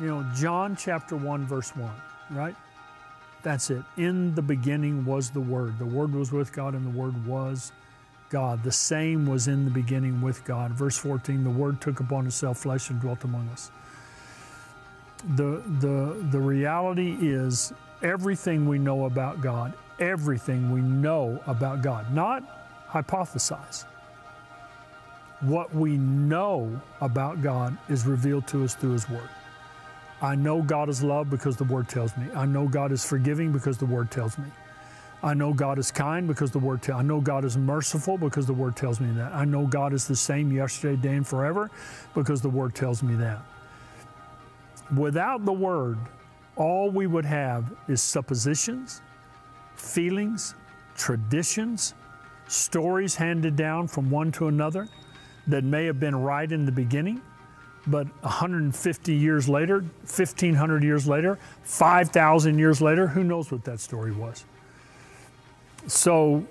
You know, John chapter 1, verse 1, right? That's it. In the beginning was the Word. The Word was with God, and the Word was God. The same was in the beginning with God. Verse 14, the Word took upon itself flesh and dwelt among us. The, the, the reality is everything we know about God, everything we know about God, not hypothesize. What we know about God is revealed to us through His Word. I know God is love because the Word tells me. I know God is forgiving because the Word tells me. I know God is kind because the Word tells. I know God is merciful because the Word tells me that. I know God is the same yesterday, day, and forever because the Word tells me that. Without the Word, all we would have is suppositions, feelings, traditions, stories handed down from one to another that may have been right in the beginning, but 150 years later, 1500 years later, 5,000 years later, who knows what that story was? So,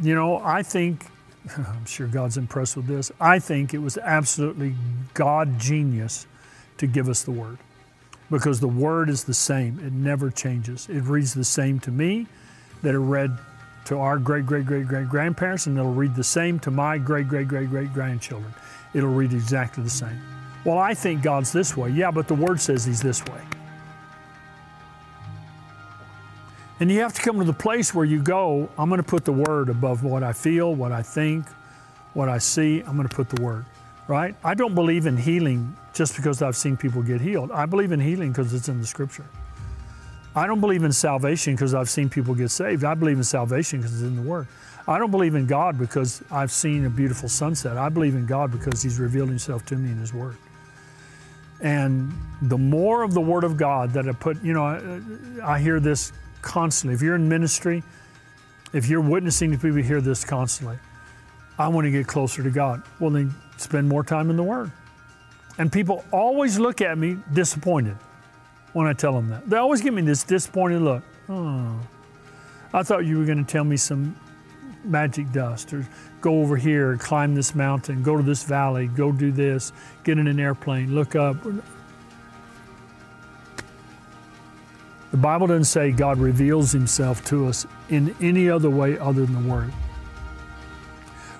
you know, I think, I'm sure God's impressed with this, I think it was absolutely God genius to give us the Word because the Word is the same, it never changes. It reads the same to me that it read to our great, great, great, great grandparents, and it'll read the same to my great, great, great, great grandchildren. It'll read exactly the same. Well, I think God's this way. Yeah, but the Word says He's this way. And you have to come to the place where you go, I'm going to put the Word above what I feel, what I think, what I see. I'm going to put the Word, right? I don't believe in healing just because I've seen people get healed. I believe in healing because it's in the Scripture. I don't believe in salvation because I've seen people get saved. I believe in salvation because it's in the Word. I don't believe in God because I've seen a beautiful sunset. I believe in God because He's revealed Himself to me in His Word. And the more of the Word of God that I put, you know, I, I hear this constantly. If you're in ministry, if you're witnessing to people, hear this constantly. I want to get closer to God. Well, then spend more time in the Word. And people always look at me disappointed when I tell them that. They always give me this disappointed look. Oh, I thought you were going to tell me some magic dust or go over here, climb this mountain, go to this valley, go do this, get in an airplane, look up. The Bible doesn't say God reveals himself to us in any other way other than the Word.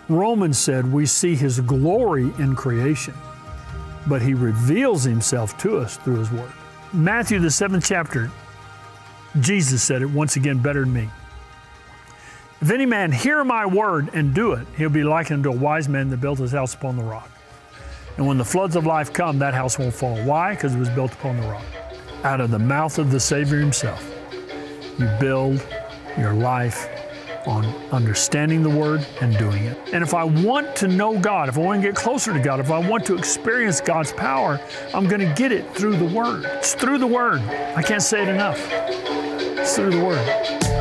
Romans said we see his glory in creation, but he reveals himself to us through his Word. Matthew, the seventh chapter, Jesus said it once again better than me. If any man hear my word and do it, he'll be likened to a wise man that built his house upon the rock. And when the floods of life come, that house won't fall. Why? Because it was built upon the rock. Out of the mouth of the Savior himself, you build your life on understanding the Word and doing it. And if I want to know God, if I want to get closer to God, if I want to experience God's power, I'm going to get it through the Word. It's through the Word. I can't say it enough. It's through the Word.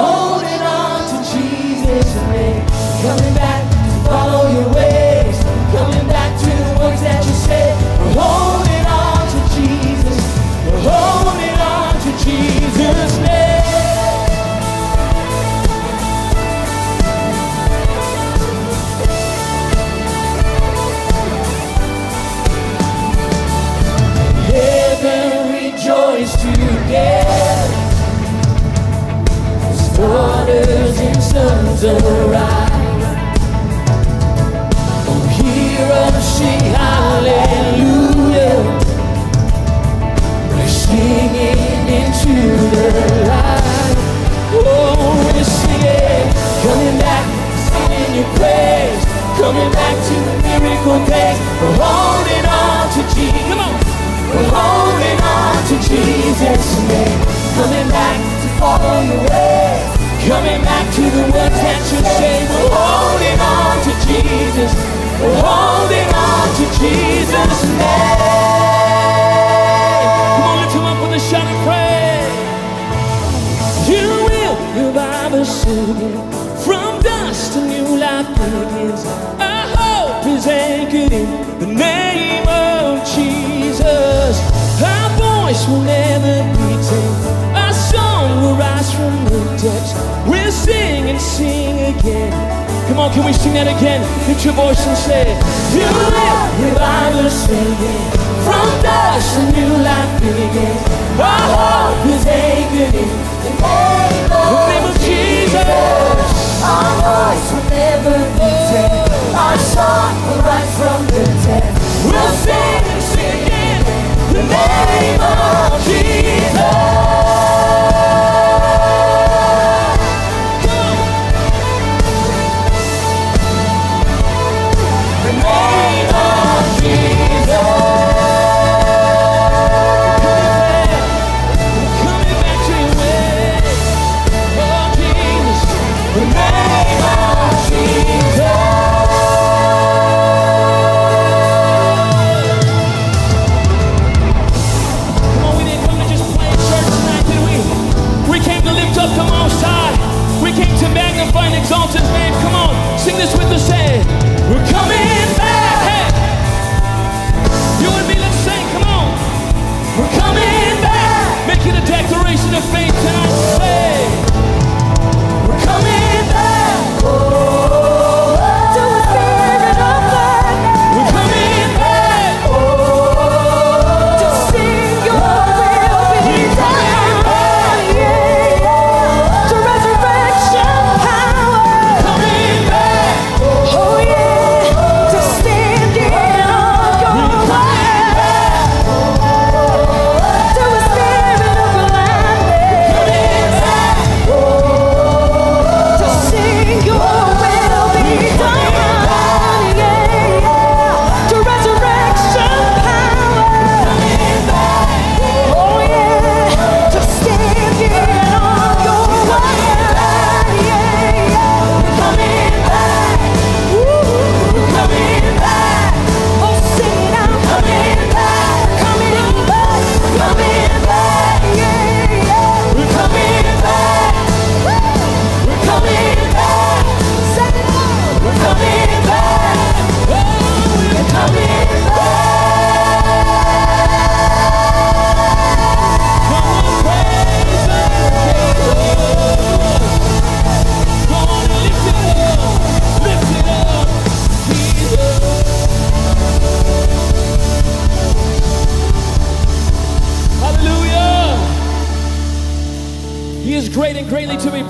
Holding on to Jesus' name. Coming Daughters and sons arise. Oh, hear us sing hallelujah. We're singing into the light. Oh, we're singing, coming back, singing your praise. Coming back to the miracle days. We're holding on to Jesus. Come on. We're holding on to Jesus' name. Coming back follow your ways. Coming back to the words that you say. We're holding on to Jesus. We're holding on to Jesus' name. Come on, lift him up with a shout of praise. You will revive us again. From dust a new life begins. Our hope is anchored in the name of Jesus. Our voice will never be tamed. Song will rise from the depths. We'll sing and sing again. Come on, can we sing that again? Lift your voice and say, You will revive us again. From dust a new life begins. Our hope is anchored in the name of, the name of Jesus. Our voice will never be tamed. Our song will rise from the dead. We'll sing and sing in the name of Jesus.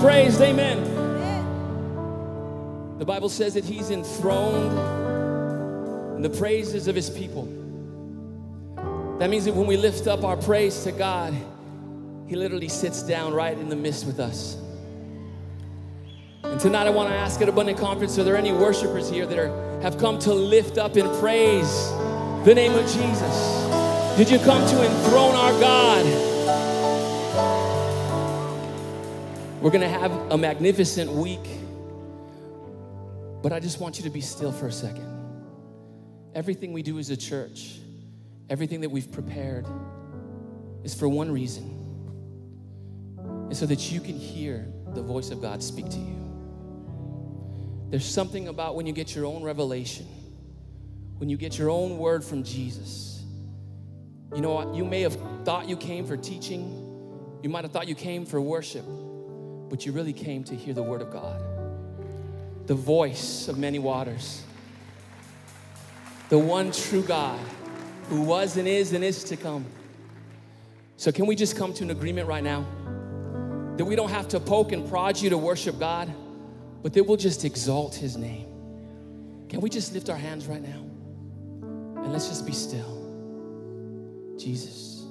Praised. Amen. The Bible says that he's enthroned in the praises of his people. That means that when we lift up our praise to God, He literally sits down right in the midst with us. And tonight I want to ask at Abundant Conference, are there any worshipers here that are, have come to lift up and praise the name of Jesus? Did you come to enthrone our God? We're going to have a magnificent week. But I just want you to be still for a second. Everything we do as a church, everything that we've prepared, is for one reason. And so that you can hear the voice of God speak to you. There's something about when you get your own revelation, when you get your own word from Jesus. You know what? You may have thought you came for teaching, you might have thought you came for worship, but you really came to hear the word of God, the voice of many waters, the one true God who was and is and is to come. So, can we just come to an agreement right now that we don't have to poke and prod you to worship God, but that we'll just exalt His name? Can we just lift our hands right now and let's just be still? Jesus,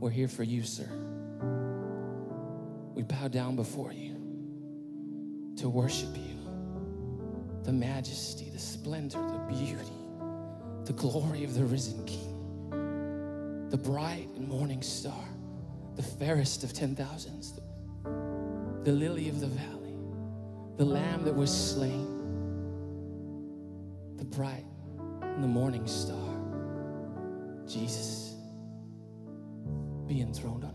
we're here for you, sir. We bow down before you to worship you. The majesty, the splendor, the beauty, the glory of the risen King, the bright and morning star, the fairest of ten thousands, the, the lily of the valley, the lamb that was slain, the bright and the morning star. Jesus, be enthroned on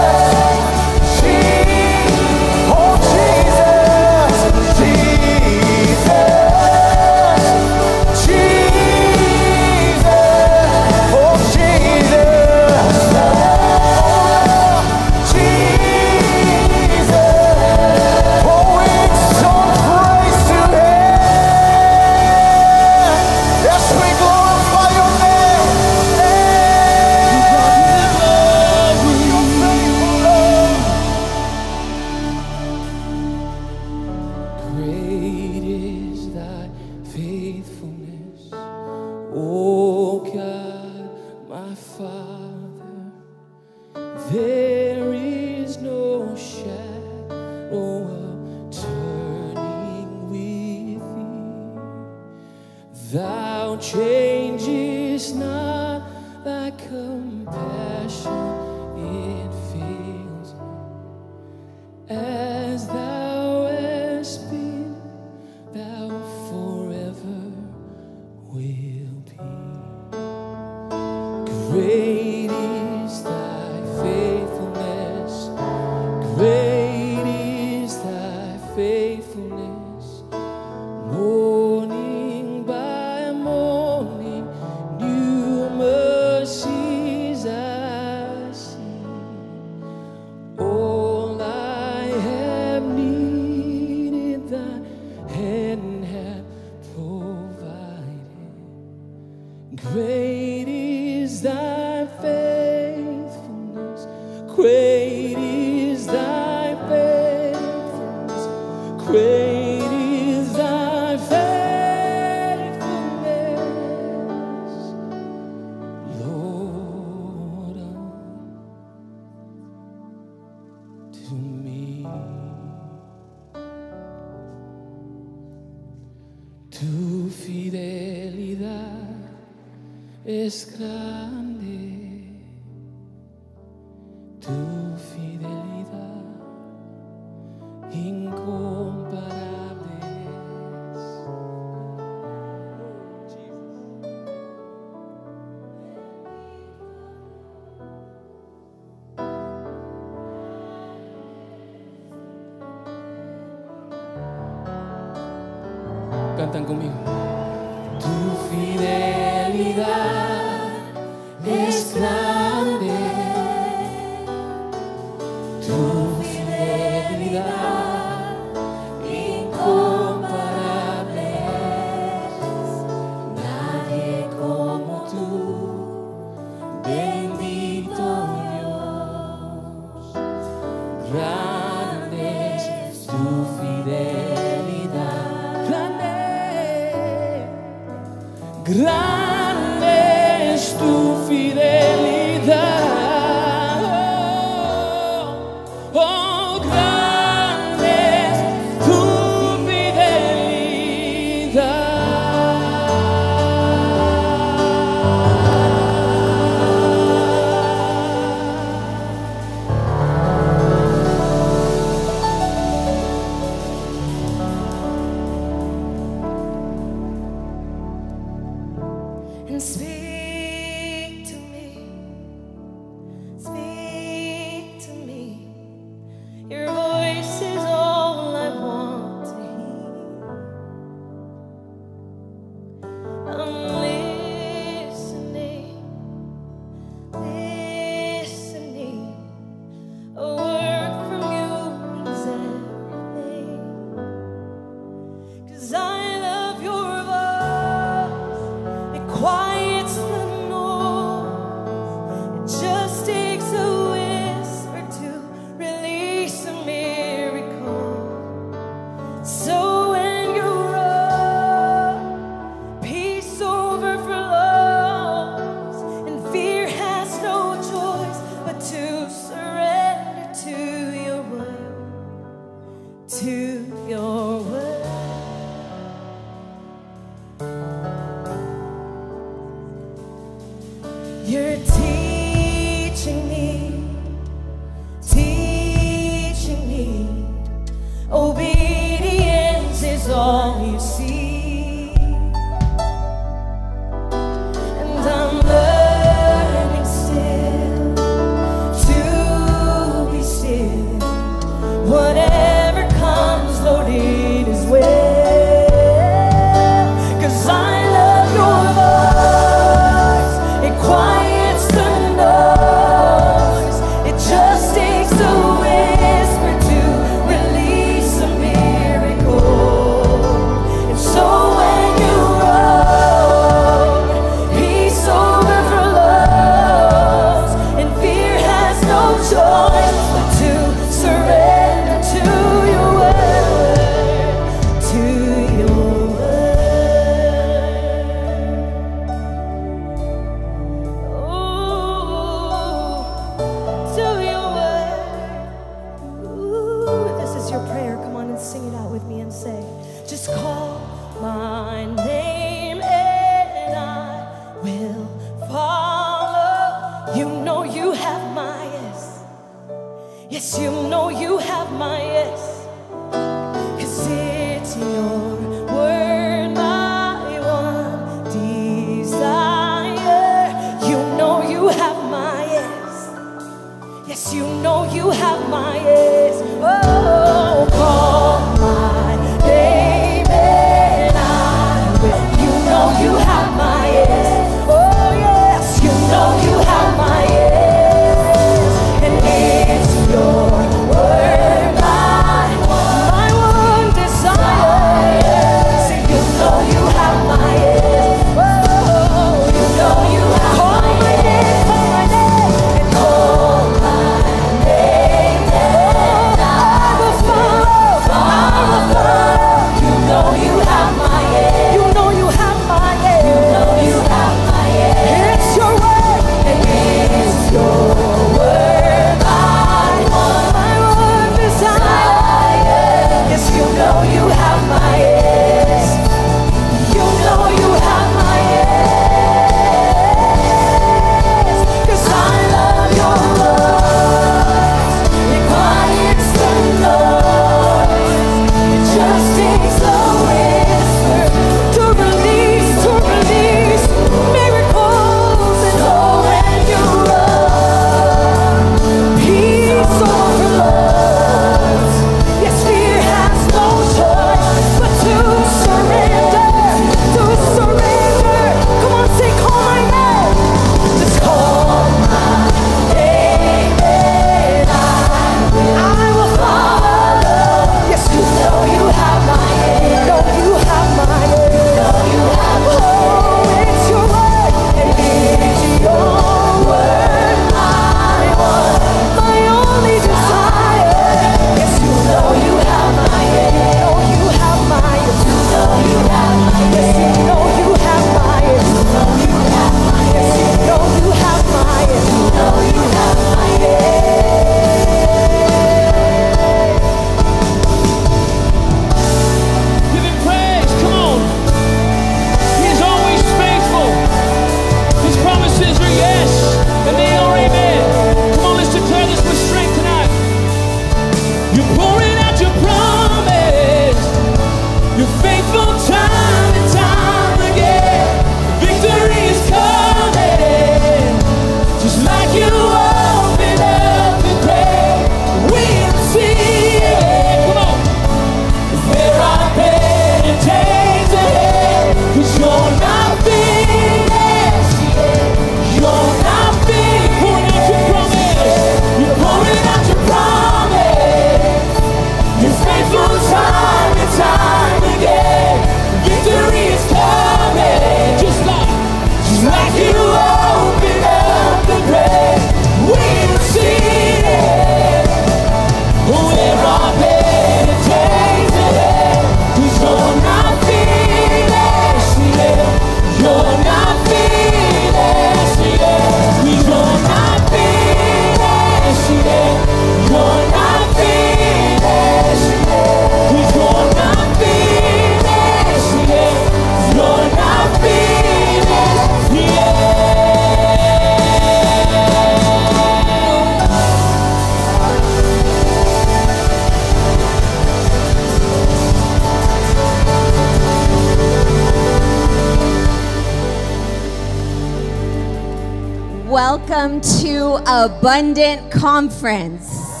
Abundant Conference.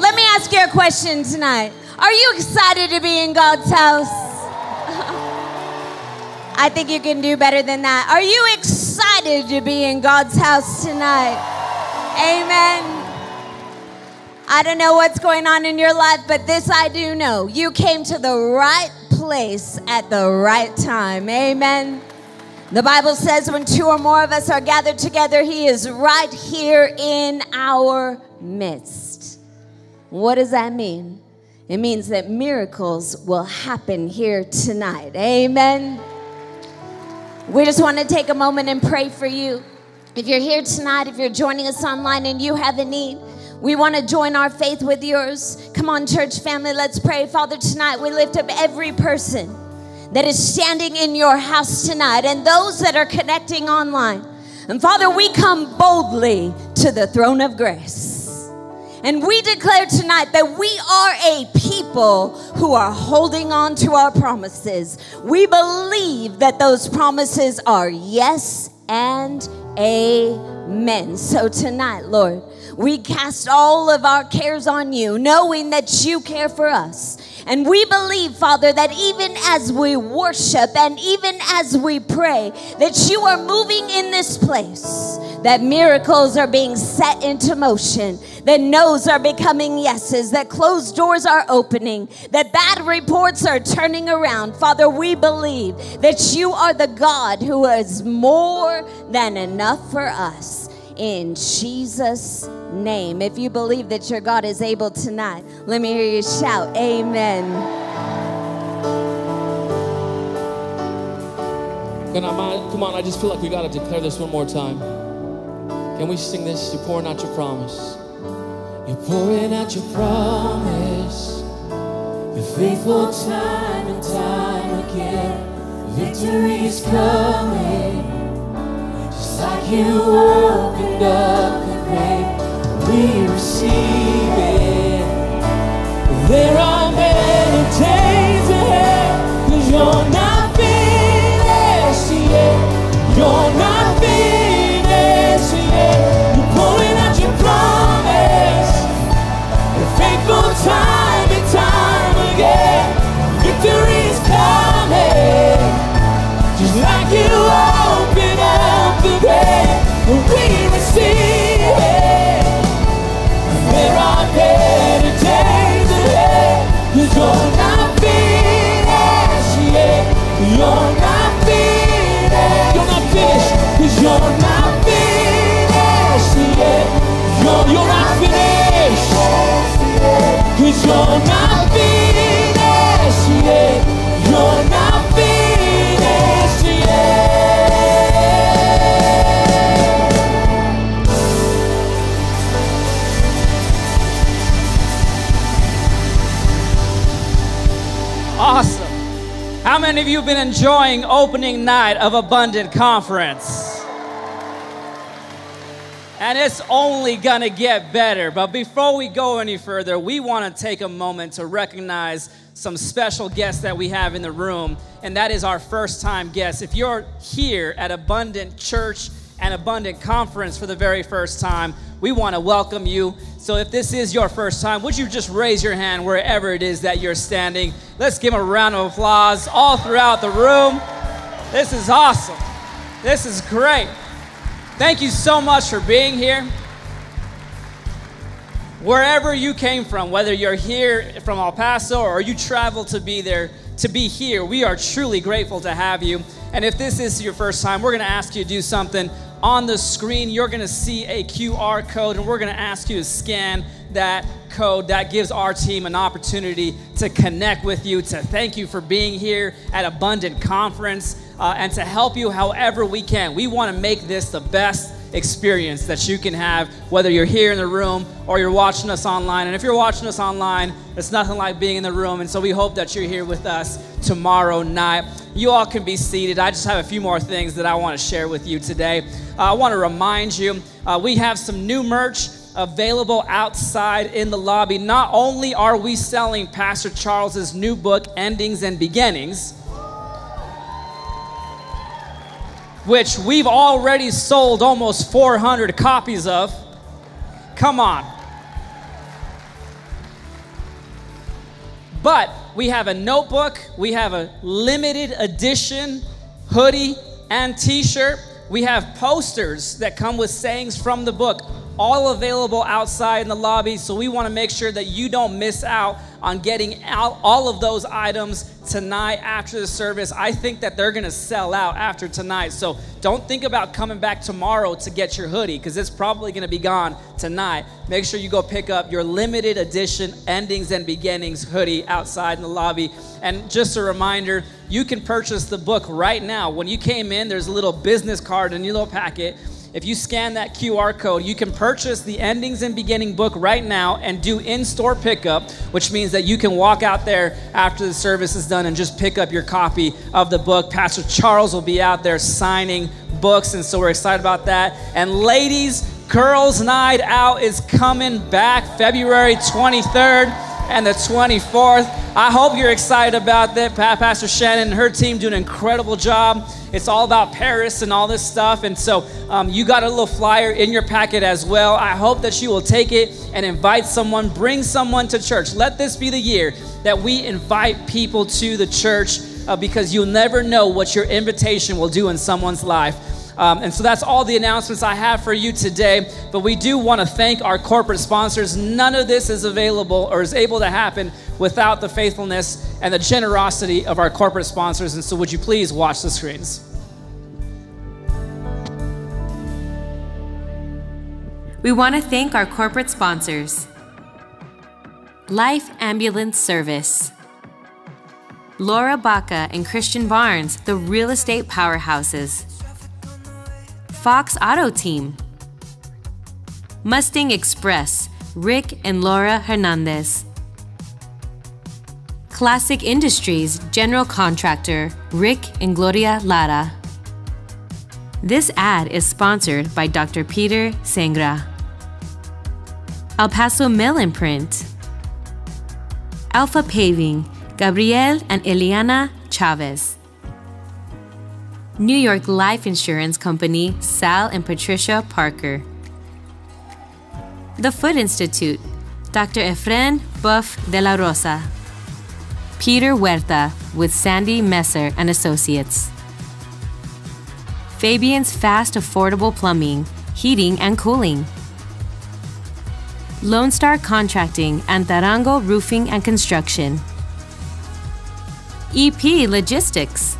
Let me ask you a question tonight. Are you excited to be in God's house? I think you can do better than that. Are you excited to be in God's house tonight? Amen. I don't know what's going on in your life, but this I do know. You came to the right place at the right time. Amen. The Bible says when two or more of us are gathered together, He is right here in our midst. What does that mean? It means that miracles will happen here tonight. Amen. We just want to take a moment and pray for you. If you're here tonight, if you're joining us online and you have a need, we want to join our faith with yours. Come on, church family, let's pray. Father, tonight we lift up every person that is standing in your house tonight and those that are connecting online. And Father, we come boldly to the throne of grace. And we declare tonight that we are a people who are holding on to our promises. We believe that those promises are yes and amen. So tonight, Lord, we cast all of our cares on you, knowing that you care for us. And we believe, Father, that even as we worship and even as we pray, that you are moving in this place, that miracles are being set into motion, that no's are becoming yeses, that closed doors are opening, that bad reports are turning around. Father, we believe that you are the God who is more than enough for us in Jesus' name. If you believe that your God is able tonight, let me hear you shout, Amen. Can I, come on, I just feel like we got to declare this one more time. Can we sing this? You're pouring out your promise. You're pouring out your promise. You're faithful time and time again. Victory is coming. You opened up the grave, we receive it. There are better days ahead, cause you're you're not finished yet. You're not finished yet. Awesome. How many of you have been enjoying opening night of Abundant Conference? And it's only gonna get better. But before we go any further, we wanna take a moment to recognize some special guests that we have in the room, and that is our first time guests. If you're here at Abundant Church and Abundant Conference for the very first time, we wanna welcome you. So if this is your first time, would you just raise your hand wherever it is that you're standing? Let's give a round of applause all throughout the room. This is awesome. This is great. Thank you so much for being here. Wherever you came from, whether you're here from El Paso or you traveled to be there, to be here, we are truly grateful to have you. And if this is your first time, we're going to ask you to do something. On the screen, you're going to see a QR code, and we're going to ask you to scan that code. That gives our team an opportunity to connect with you, to thank you for being here at Abundant Conference, uh, and to help you however we can. We want to make this the best experience that you can have, whether you're here in the room or you're watching us online. And if you're watching us online, it's nothing like being in the room. And so we hope that you're here with us tomorrow night. You all can be seated. I just have a few more things that I want to share with you today. Uh, I want to remind you uh, we have some new merch available outside in the lobby. Not only are we selling Pastor Charles's new book, Endings and Beginnings, which we've already sold almost 400 copies of. Come on. But we have a notebook, we have a limited edition hoodie and t shirt. We have posters that come with sayings from the book, all available outside in the lobby. So we want to make sure that you don't miss out on getting out all of those items tonight after the service. I think that they're going to sell out after tonight. So don't think about coming back tomorrow to get your hoodie because it's probably going to be gone tonight. Make sure you go pick up your limited edition endings and beginnings hoodie outside in the lobby. And just a reminder, you can purchase the book right now. When you came in, there's a little business card in your little packet if you scan that QR code, you can purchase the Endings and Beginning book right now and do in store pickup, which means that you can walk out there after the service is done and just pick up your copy of the book. Pastor Charles will be out there signing books, and so we're excited about that. And ladies, Girls Night Out is coming back February 23rd and the 24th. I hope you're excited about that. Pastor Shannon and her team do an incredible job. It's all about Paris and all this stuff. And so um, you got a little flyer in your packet as well. I hope that you will take it and invite someone, bring someone to church. Let this be the year that we invite people to the church uh, because you'll never know what your invitation will do in someone's life. Um, and so that's all the announcements I have for you today. But we do want to thank our corporate sponsors. None of this is available or is able to happen without the faithfulness and the generosity of our corporate sponsors. And so, would you please watch the screens? We want to thank our corporate sponsors Life Ambulance Service, Laura Baca and Christian Barnes, the real estate powerhouses. Fox Auto Team, Mustang Express, Rick and Laura Hernandez. Classic Industries General Contractor, Rick and Gloria Lara. This ad is sponsored by Dr. Peter Sangra. El Paso Mill Imprint. Alpha Paving, Gabriel and Eliana Chavez. New York Life Insurance Company, Sal and Patricia Parker. The Foot Institute, Dr. Efren Buff de la Rosa. Peter Huerta with Sandy Messer and Associates. Fabian's Fast Affordable Plumbing, Heating and Cooling. Lone Star Contracting and Tarango Roofing and Construction. EP Logistics.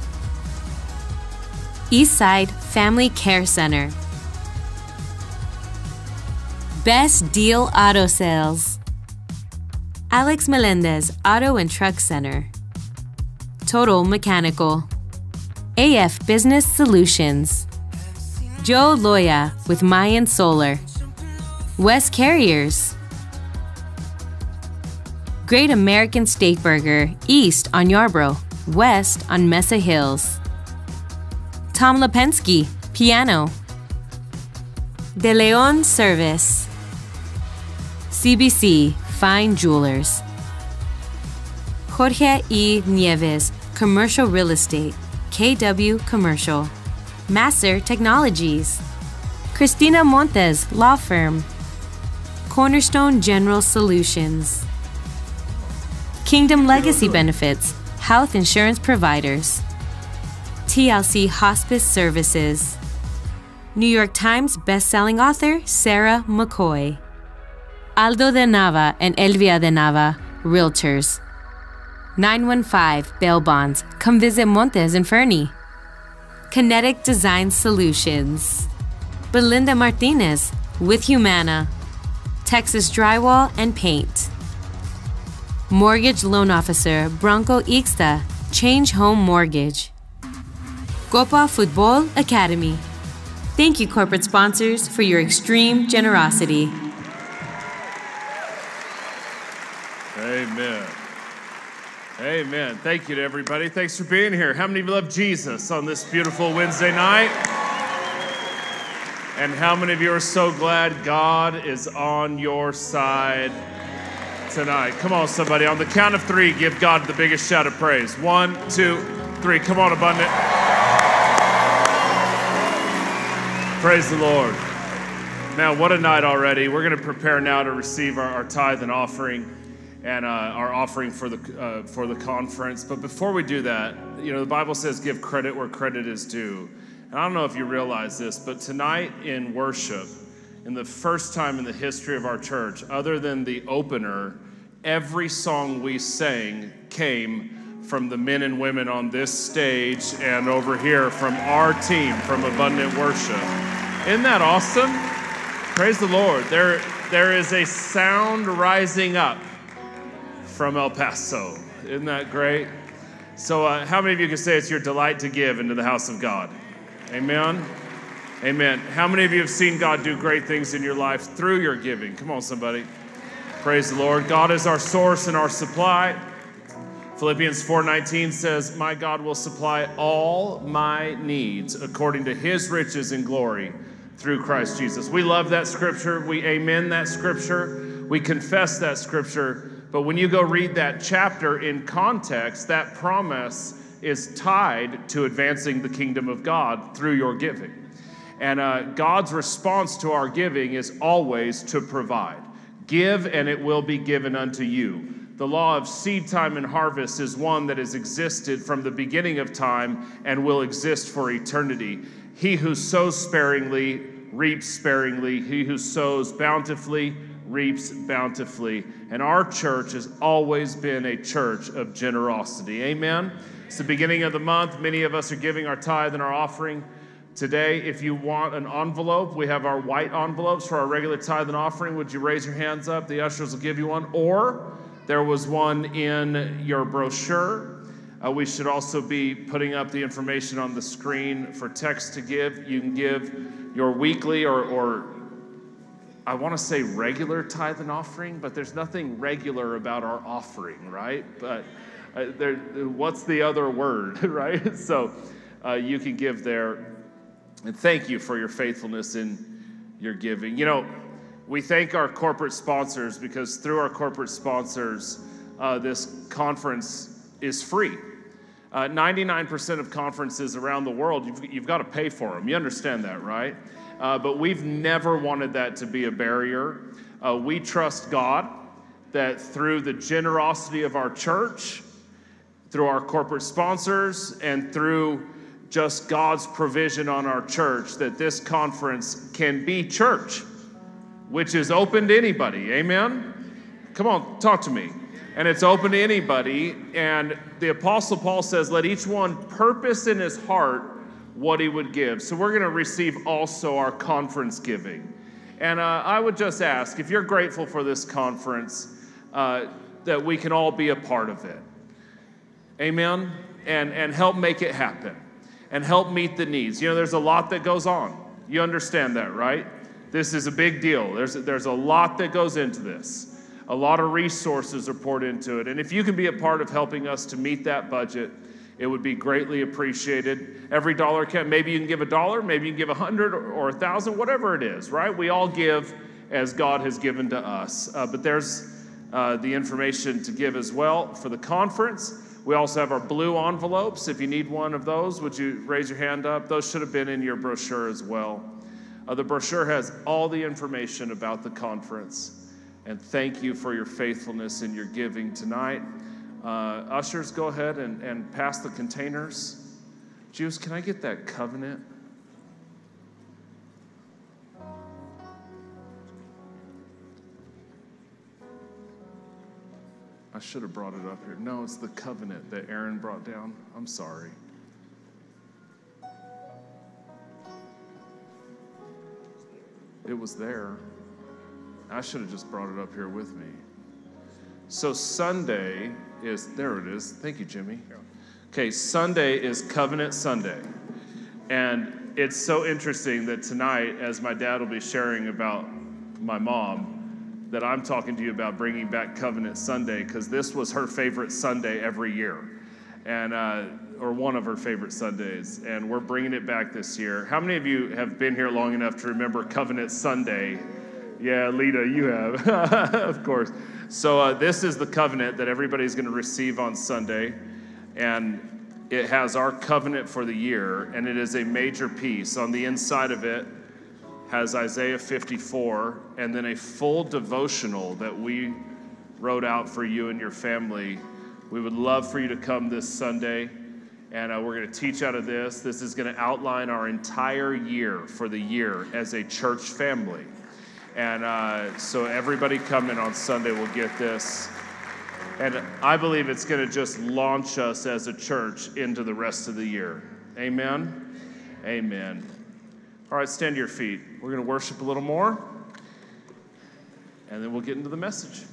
Eastside Family Care Center. Best Deal Auto Sales. Alex Melendez Auto and Truck Center. Total Mechanical. AF Business Solutions. Joe Loya with Mayan Solar. West Carriers. Great American Steak Burger, east on Yarbrough, west on Mesa Hills. Tom Lipensky, piano. De Leon Service. CBC, Fine Jewelers. Jorge E. Nieves, Commercial Real Estate, KW Commercial. Master Technologies. Christina Montes, Law Firm. Cornerstone General Solutions. Kingdom Legacy Benefits, Health Insurance Providers. TLC Hospice Services. New York Times bestselling author Sarah McCoy. Aldo de Nava and Elvia de Nava, Realtors. 915 Bail Bonds. Come visit Montes and Fernie. Kinetic Design Solutions. Belinda Martinez with Humana. Texas Drywall and Paint. Mortgage Loan Officer Bronco Ixta, Change Home Mortgage. Copa Football Academy. Thank you, corporate sponsors, for your extreme generosity. Amen. Amen. Thank you to everybody. Thanks for being here. How many of you love Jesus on this beautiful Wednesday night? And how many of you are so glad God is on your side tonight? Come on, somebody. On the count of three, give God the biggest shout of praise. One, two, three. Come on, Abundant. Praise the Lord. Man, what a night already. We're going to prepare now to receive our, our tithe and offering and uh, our offering for the, uh, for the conference. But before we do that, you know, the Bible says give credit where credit is due. And I don't know if you realize this, but tonight in worship, in the first time in the history of our church, other than the opener, every song we sang came from the men and women on this stage and over here from our team from Abundant Worship. Isn't that awesome? Praise the Lord. There, there is a sound rising up from El Paso. Isn't that great? So, uh, how many of you can say it's your delight to give into the house of God? Amen. Amen. How many of you have seen God do great things in your life through your giving? Come on, somebody. Praise the Lord. God is our source and our supply. Philippians 4:19 says, "My God will supply all my needs according to his riches and glory through Christ Jesus." We love that scripture. We amen that scripture. We confess that scripture. But when you go read that chapter in context, that promise is tied to advancing the kingdom of God through your giving. And uh, God's response to our giving is always to provide. Give, and it will be given unto you. The law of seed time and harvest is one that has existed from the beginning of time and will exist for eternity. He who sows sparingly reaps sparingly, he who sows bountifully reaps bountifully. And our church has always been a church of generosity. Amen. It's the beginning of the month. Many of us are giving our tithe and our offering. Today, if you want an envelope, we have our white envelopes for our regular tithe and offering. Would you raise your hands up? The ushers will give you one. Or there was one in your brochure. Uh, we should also be putting up the information on the screen for text to give. You can give your weekly or, or I want to say regular tithe and offering, but there's nothing regular about our offering, right? But uh, there, what's the other word, right? So uh, you can give there. And thank you for your faithfulness in your giving. You know, we thank our corporate sponsors because through our corporate sponsors, uh, this conference is free. Uh, 99% of conferences around the world, you've, you've got to pay for them. You understand that, right? Uh, but we've never wanted that to be a barrier. Uh, we trust God that through the generosity of our church, through our corporate sponsors, and through just God's provision on our church, that this conference can be church, which is open to anybody. Amen? Come on, talk to me. And it's open to anybody. And the Apostle Paul says, Let each one purpose in his heart what he would give. So we're going to receive also our conference giving. And uh, I would just ask if you're grateful for this conference, uh, that we can all be a part of it. Amen? And, and help make it happen and help meet the needs. You know, there's a lot that goes on. You understand that, right? This is a big deal. There's, there's a lot that goes into this. A lot of resources are poured into it. And if you can be a part of helping us to meet that budget, it would be greatly appreciated. Every dollar can, maybe you can give a dollar, maybe you can give a hundred or a thousand, whatever it is, right? We all give as God has given to us. Uh, but there's uh, the information to give as well for the conference. We also have our blue envelopes. If you need one of those, would you raise your hand up? Those should have been in your brochure as well. Uh, the brochure has all the information about the conference. And thank you for your faithfulness in your giving tonight. Uh, ushers, go ahead and, and pass the containers. Jews, can I get that covenant? I should have brought it up here. No, it's the covenant that Aaron brought down. I'm sorry. It was there. I should have just brought it up here with me. So Sunday is, there it is. Thank you, Jimmy. Okay, Sunday is Covenant Sunday. And it's so interesting that tonight, as my dad will be sharing about my mom, that I'm talking to you about bringing back Covenant Sunday because this was her favorite Sunday every year. And, uh, or one of her favorite Sundays, and we're bringing it back this year. How many of you have been here long enough to remember Covenant Sunday? Yeah, Lita, you have, of course. So, uh, this is the covenant that everybody's going to receive on Sunday, and it has our covenant for the year, and it is a major piece. On the inside of it, has Isaiah 54 and then a full devotional that we wrote out for you and your family. We would love for you to come this Sunday and uh, we're going to teach out of this. This is going to outline our entire year for the year as a church family. And uh, so everybody coming on Sunday will get this. And I believe it's going to just launch us as a church into the rest of the year. Amen. Amen. All right, stand to your feet. We're going to worship a little more, and then we'll get into the message.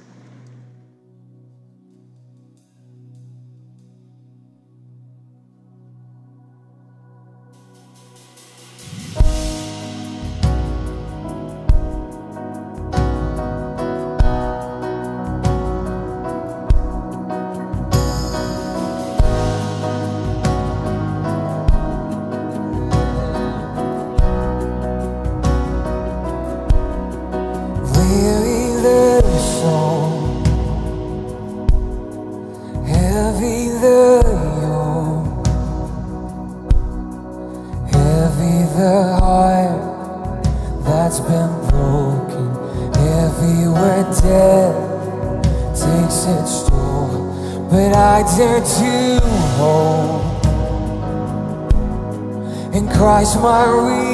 Christ my reward.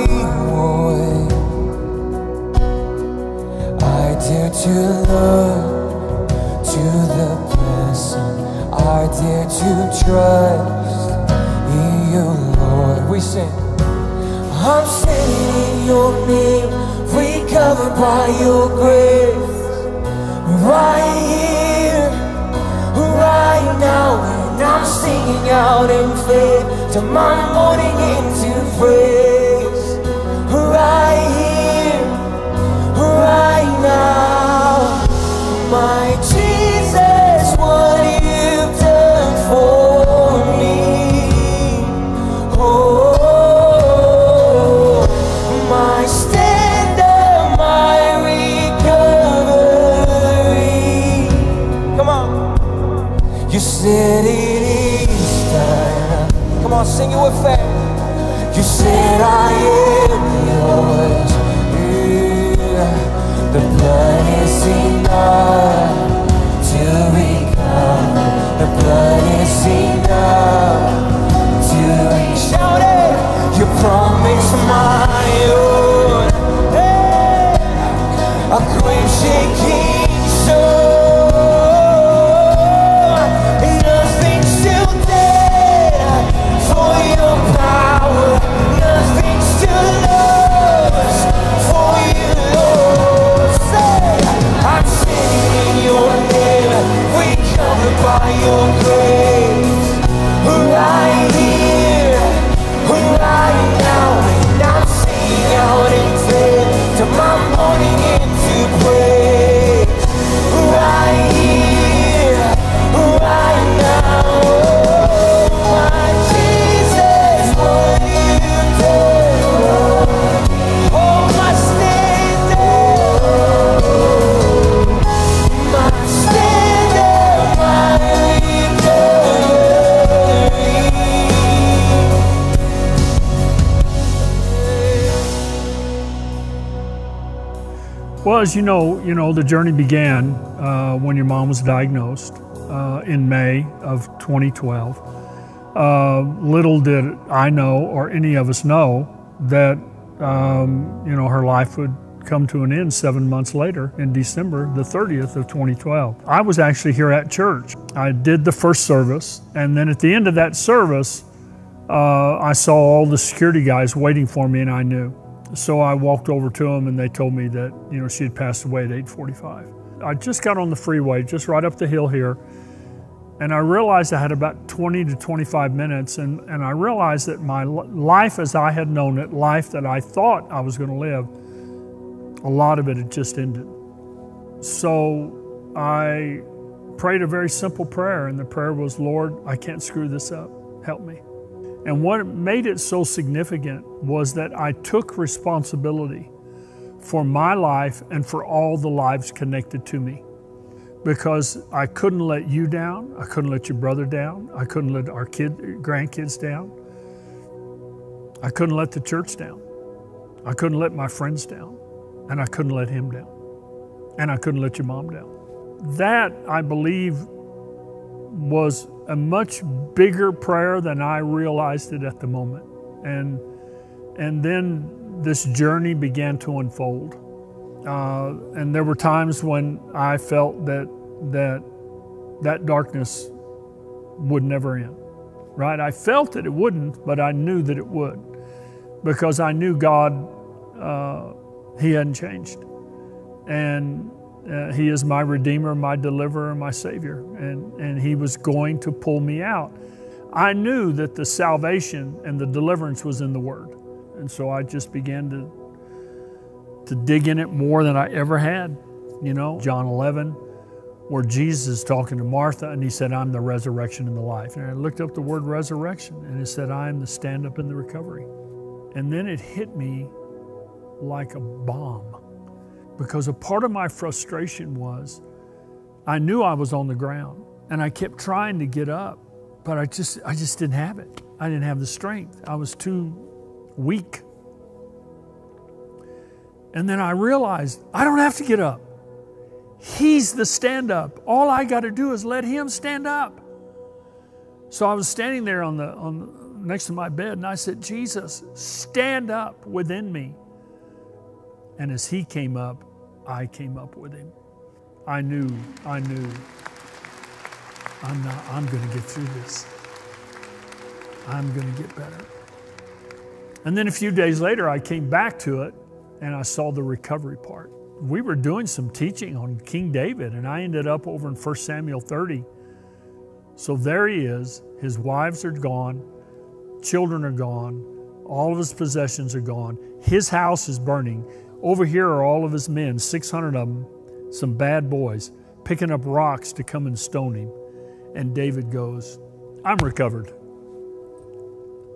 Great as you know, you know the journey began uh, when your mom was diagnosed uh, in May of 2012. Uh, little did I know, or any of us know, that um, you know her life would come to an end seven months later in December the 30th of 2012. I was actually here at church. I did the first service, and then at the end of that service, uh, I saw all the security guys waiting for me, and I knew. So I walked over to them, and they told me that you know she had passed away at 8:45. I just got on the freeway, just right up the hill here, and I realized I had about 20 to 25 minutes, and, and I realized that my life as I had known it, life that I thought I was going to live, a lot of it had just ended. So I prayed a very simple prayer, and the prayer was, Lord, I can't screw this up. Help me. And what made it so significant was that I took responsibility for my life and for all the lives connected to me. Because I couldn't let you down, I couldn't let your brother down, I couldn't let our kid, grandkids down, I couldn't let the church down. I couldn't let my friends down, and I couldn't let him down, and I couldn't let your mom down. That, I believe, was a much bigger prayer than I realized it at the moment. And, and then this journey began to unfold. Uh, and there were times when I felt that, that that darkness would never end, right? I felt that it wouldn't, but I knew that it would because I knew God, uh, He hadn't changed. And uh, he is my Redeemer, my Deliverer, my Savior, and, and He was going to pull me out. I knew that the salvation and the deliverance was in the Word. And so I just began to, to dig in it more than I ever had. You know, John 11, where Jesus is talking to Martha and he said, I'm the resurrection and the life. And I looked up the word resurrection and it said, I am the stand up and the recovery. And then it hit me like a bomb because a part of my frustration was I knew I was on the ground and I kept trying to get up, but I just I just didn't have it. I didn't have the strength. I was too weak. And then I realized I don't have to get up. He's the stand up. All I got to do is let him stand up. So I was standing there on the on next to my bed and I said, "Jesus, stand up within me." And as he came up, I came up with him. I knew, I knew, I'm not, I'm going to get through this. I'm going to get better. And then a few days later, I came back to it and I saw the recovery part. We were doing some teaching on King David, and I ended up over in 1 Samuel 30. So there he is. His wives are gone, children are gone, all of his possessions are gone, his house is burning. Over here are all of his men, 600 of them, some bad boys, picking up rocks to come and stone him. And David goes, I'm recovered.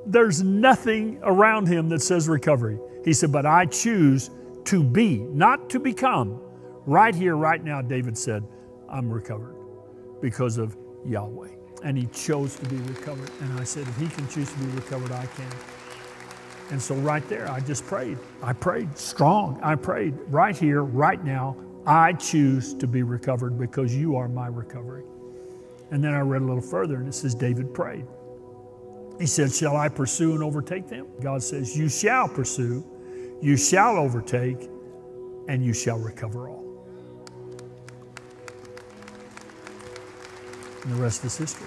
There's nothing around him that says recovery. He said, But I choose to be, not to become. Right here, right now, David said, I'm recovered because of Yahweh. And he chose to be recovered. And I said, If he can choose to be recovered, I can. And so, right there, I just prayed. I prayed strong. I prayed right here, right now. I choose to be recovered because you are my recovery. And then I read a little further, and it says, David prayed. He said, Shall I pursue and overtake them? God says, You shall pursue, you shall overtake, and you shall recover all. And the rest is history.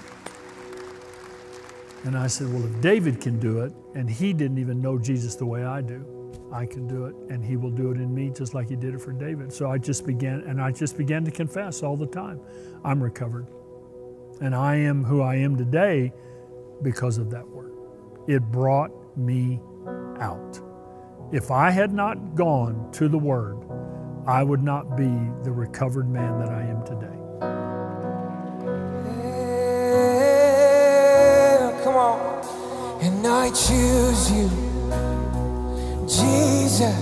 And I said, Well, if David can do it, and he didn't even know Jesus the way I do, I can do it, and he will do it in me just like he did it for David. So I just began, and I just began to confess all the time I'm recovered. And I am who I am today because of that word. It brought me out. If I had not gone to the word, I would not be the recovered man that I am today. And I choose you, Jesus.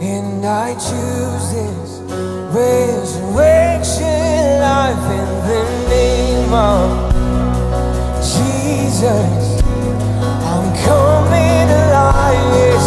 And I choose this resurrection life in the name of Jesus. I'm coming alive, yes,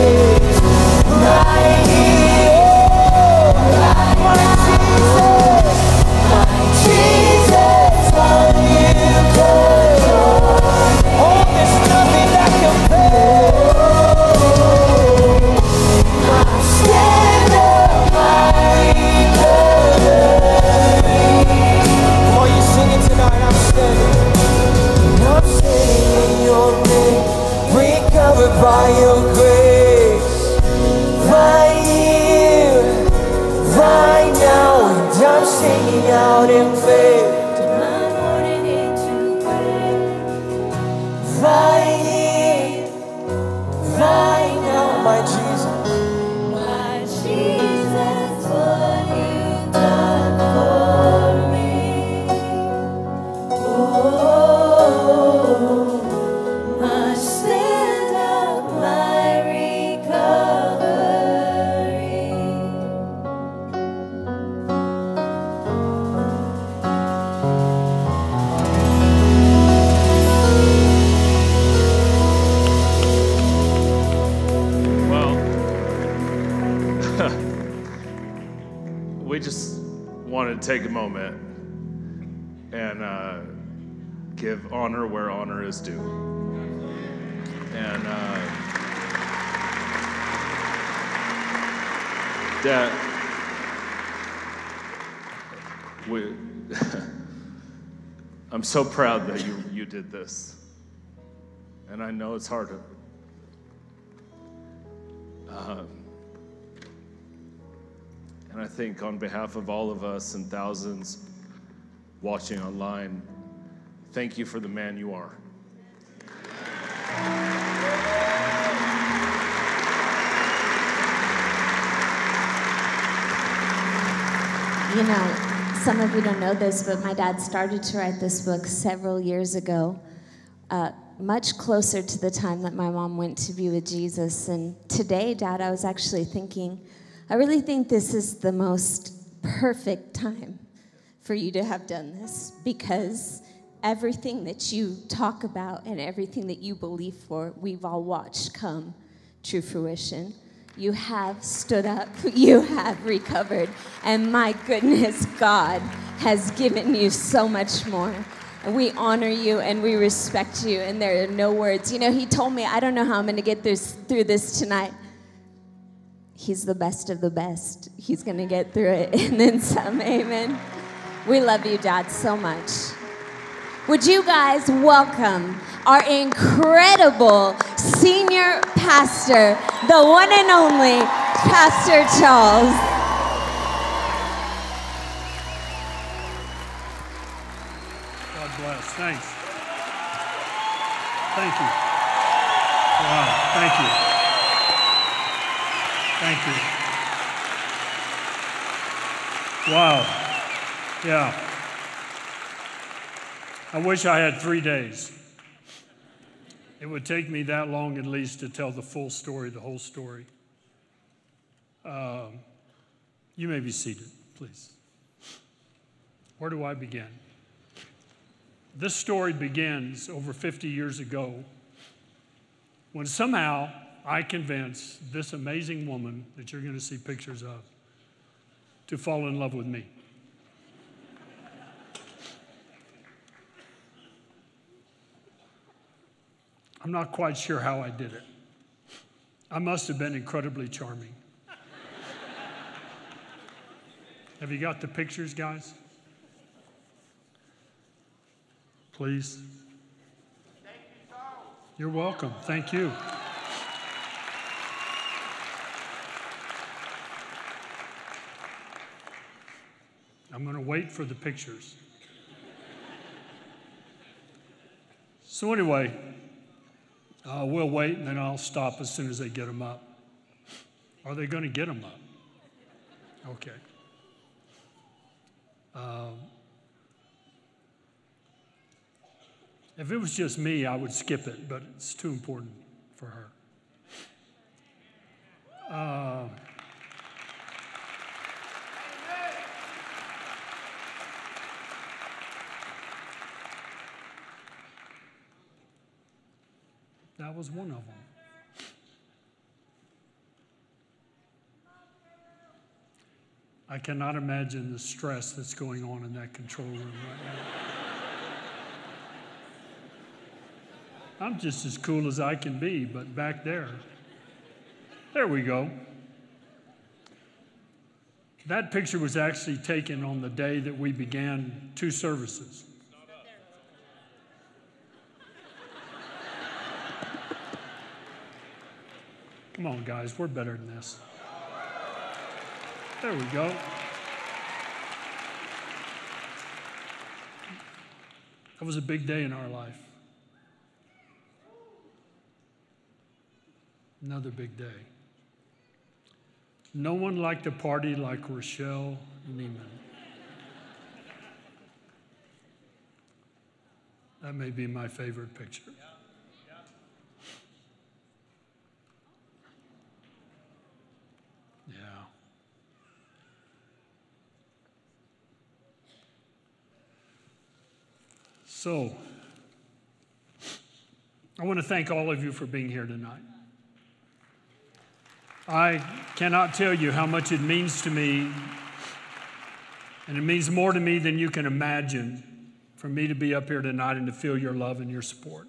singing out in take a moment and uh, give honor where honor is due. And uh, Dad, we, I'm so proud that you, you did this. And I know it's hard um, and I think on behalf of all of us and thousands watching online, thank you for the man you are. You know, some of you don't know this, but my dad started to write this book several years ago, uh, much closer to the time that my mom went to be with Jesus. And today, Dad, I was actually thinking, I really think this is the most perfect time for you to have done this because everything that you talk about and everything that you believe for, we've all watched come to fruition. You have stood up, you have recovered, and my goodness, God has given you so much more. And we honor you and we respect you, and there are no words. You know, he told me, I don't know how I'm going to get through this tonight. He's the best of the best. He's going to get through it and then some. Amen. We love you, Dad, so much. Would you guys welcome our incredible senior pastor, the one and only Pastor Charles? God bless. Thanks. Thank you. Wow. Thank you. Thank you. Wow. Yeah. I wish I had three days. It would take me that long at least to tell the full story, the whole story. Um, you may be seated, please. Where do I begin? This story begins over 50 years ago when somehow I convinced this amazing woman that you're going to see pictures of to fall in love with me. I'm not quite sure how I did it. I must have been incredibly charming. have you got the pictures, guys? Please. You're welcome. Thank you. I'm going to wait for the pictures. So, anyway, uh, we'll wait and then I'll stop as soon as they get them up. Are they going to get them up? Okay. Um, if it was just me, I would skip it, but it's too important for her. Uh, that was one of them. I cannot imagine the stress that's going on in that control room right now. I'm just as cool as I can be, but back there, there we go. That picture was actually taken on the day that we began two services. Come on, guys, we're better than this. There we go. That was a big day in our life. Another big day. No one liked a party like Rochelle Nieman. That may be my favorite picture. So, I want to thank all of you for being here tonight. I cannot tell you how much it means to me, and it means more to me than you can imagine for me to be up here tonight and to feel your love and your support.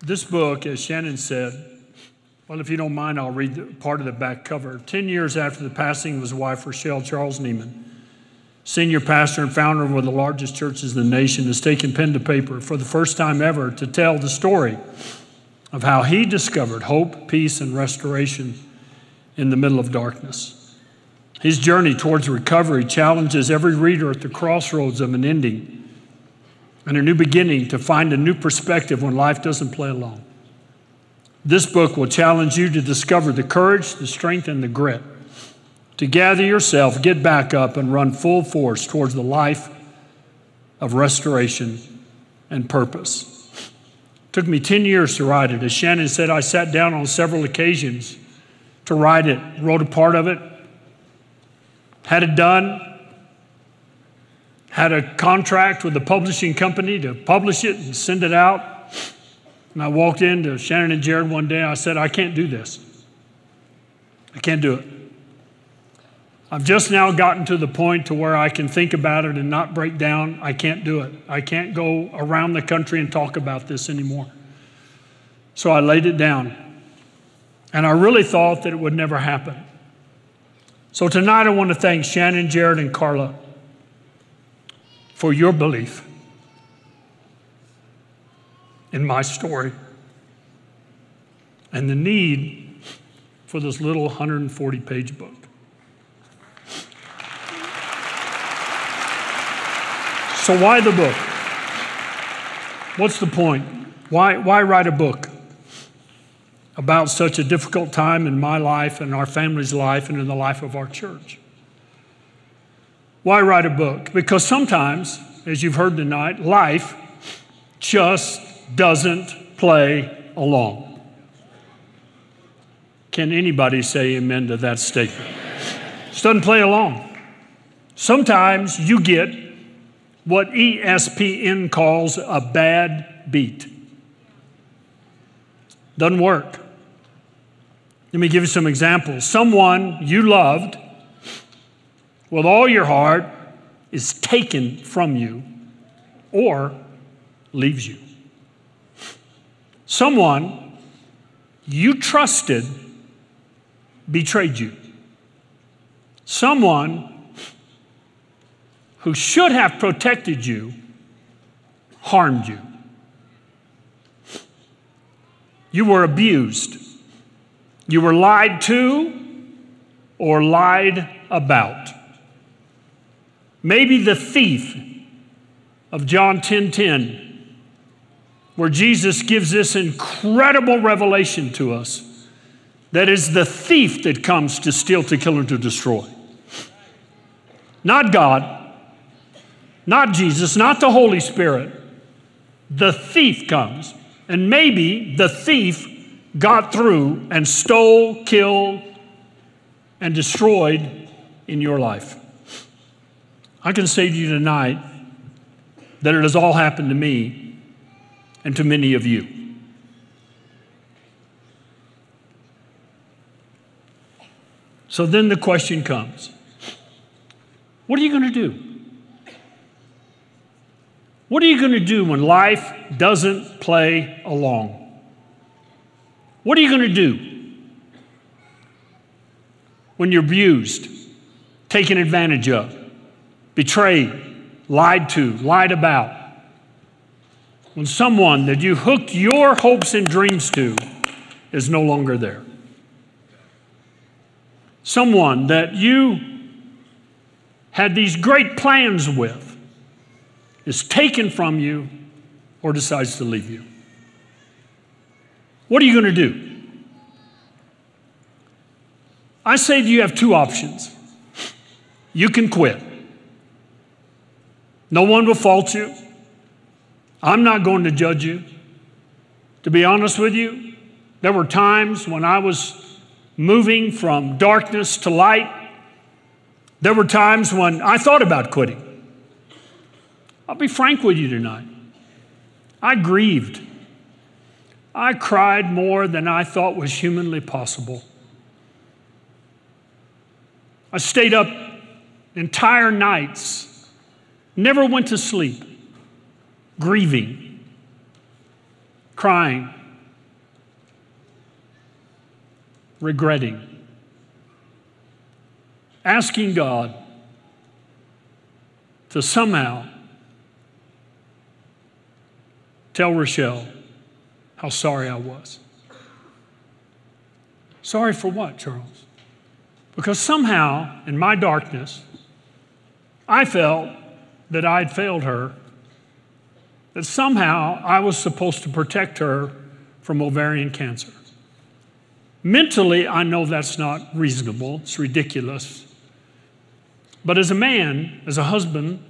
This book, as Shannon said, well, if you don't mind, I'll read part of the back cover. Ten years after the passing of his wife, Rochelle Charles Nieman, senior pastor and founder of one of the largest churches in the nation, has taken pen to paper for the first time ever to tell the story of how he discovered hope, peace, and restoration in the middle of darkness. His journey towards recovery challenges every reader at the crossroads of an ending and a new beginning to find a new perspective when life doesn't play along. This book will challenge you to discover the courage, the strength, and the grit to gather yourself, get back up, and run full force towards the life of restoration and purpose. It took me 10 years to write it. As Shannon said, I sat down on several occasions to write it, wrote a part of it, had it done, had a contract with the publishing company to publish it and send it out. And I walked into Shannon and Jared one day. and I said, I can't do this. I can't do it. I've just now gotten to the point to where I can think about it and not break down. I can't do it. I can't go around the country and talk about this anymore. So I laid it down. And I really thought that it would never happen. So tonight I want to thank Shannon, Jared, and Carla for your belief in my story and the need for this little 140 page book. So, why the book? What's the point? Why, why write a book about such a difficult time in my life and our family's life and in the life of our church? Why write a book? Because sometimes, as you've heard tonight, life just doesn't play along. Can anybody say amen to that statement? Just doesn't play along. Sometimes you get what ESPN calls a bad beat. Doesn't work. Let me give you some examples. Someone you loved with all your heart is taken from you or leaves you. Someone you trusted betrayed you. Someone who should have protected you harmed you. You were abused. You were lied to or lied about. Maybe the thief of John 10:10 10, 10, where Jesus gives this incredible revelation to us that is the thief that comes to steal to kill and to destroy. Not God, not Jesus, not the Holy Spirit. The thief comes, and maybe the thief got through and stole, killed, and destroyed in your life. I can say to you tonight that it has all happened to me and to many of you. So then the question comes what are you going to do? What are you going to do when life doesn't play along? What are you going to do when you're abused, taken advantage of, betrayed, lied to, lied about? When someone that you hooked your hopes and dreams to is no longer there. Someone that you had these great plans with is taken from you or decides to leave you. What are you going to do? I say you have two options. You can quit. No one will fault you. I'm not going to judge you. To be honest with you, there were times when I was moving from darkness to light. There were times when I thought about quitting. I'll be frank with you tonight. I grieved. I cried more than I thought was humanly possible. I stayed up entire nights, never went to sleep, grieving, crying, regretting, asking God to somehow tell Rochelle how sorry I was. Sorry for what, Charles? Because somehow, in my darkness, I felt that I'd failed her, that somehow I was supposed to protect her from ovarian cancer. Mentally, I know that's not reasonable, it's ridiculous. But as a man, as a husband,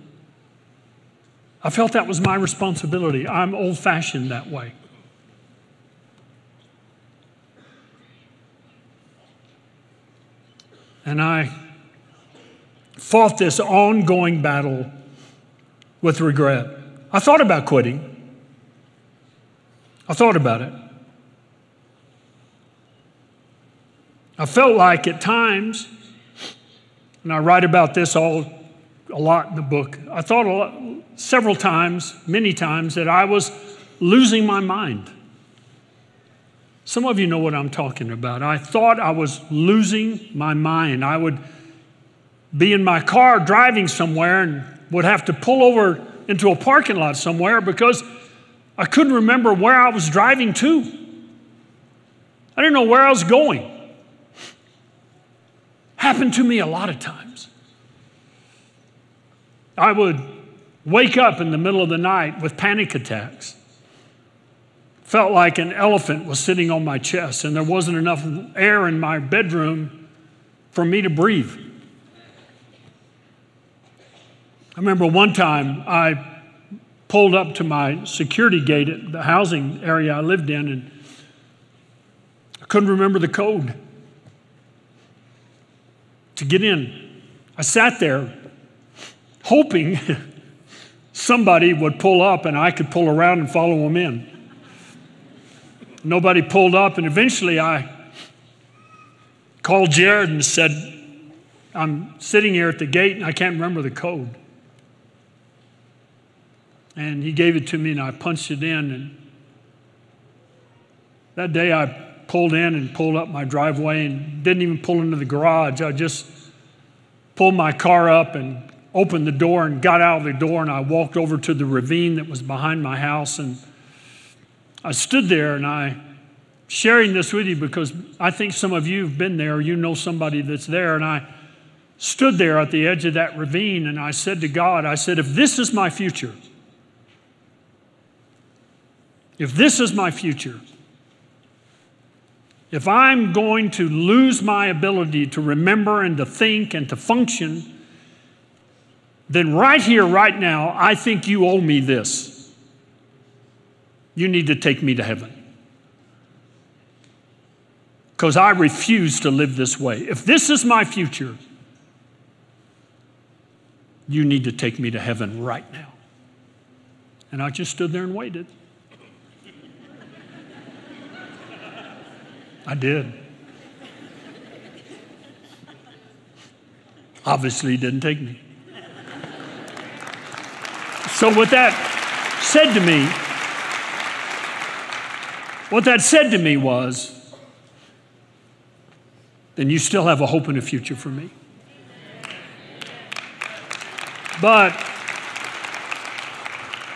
I felt that was my responsibility. I'm old fashioned that way. And I fought this ongoing battle with regret. I thought about quitting. I thought about it. I felt like at times, and I write about this all a lot in the book, I thought lot, several times, many times, that I was losing my mind. Some of you know what I'm talking about. I thought I was losing my mind. I would be in my car driving somewhere and would have to pull over into a parking lot somewhere because I couldn't remember where I was driving to. I didn't know where I was going. Happened to me a lot of times. I would wake up in the middle of the night with panic attacks. Felt like an elephant was sitting on my chest, and there wasn't enough air in my bedroom for me to breathe. I remember one time I pulled up to my security gate at the housing area I lived in, and I couldn't remember the code to get in. I sat there hoping somebody would pull up and I could pull around and follow them in. Nobody pulled up, and eventually I called Jared and said, I'm sitting here at the gate and I can't remember the code. And he gave it to me and I punched it in. And that day I pulled in and pulled up my driveway and didn't even pull into the garage. I just pulled my car up and opened the door and got out of the door and I walked over to the ravine that was behind my house and I stood there and I sharing this with you because I think some of you have been there, you know somebody that's there, and I stood there at the edge of that ravine and I said to God, I said, if this is my future, if this is my future, if I'm going to lose my ability to remember and to think and to function, then right here, right now, I think you owe me this. You need to take me to heaven. Because I refuse to live this way. If this is my future, you need to take me to heaven right now. And I just stood there and waited. I did. Obviously, he didn't take me. So, what that said to me, what that said to me was, then you still have a hope and a future for me. But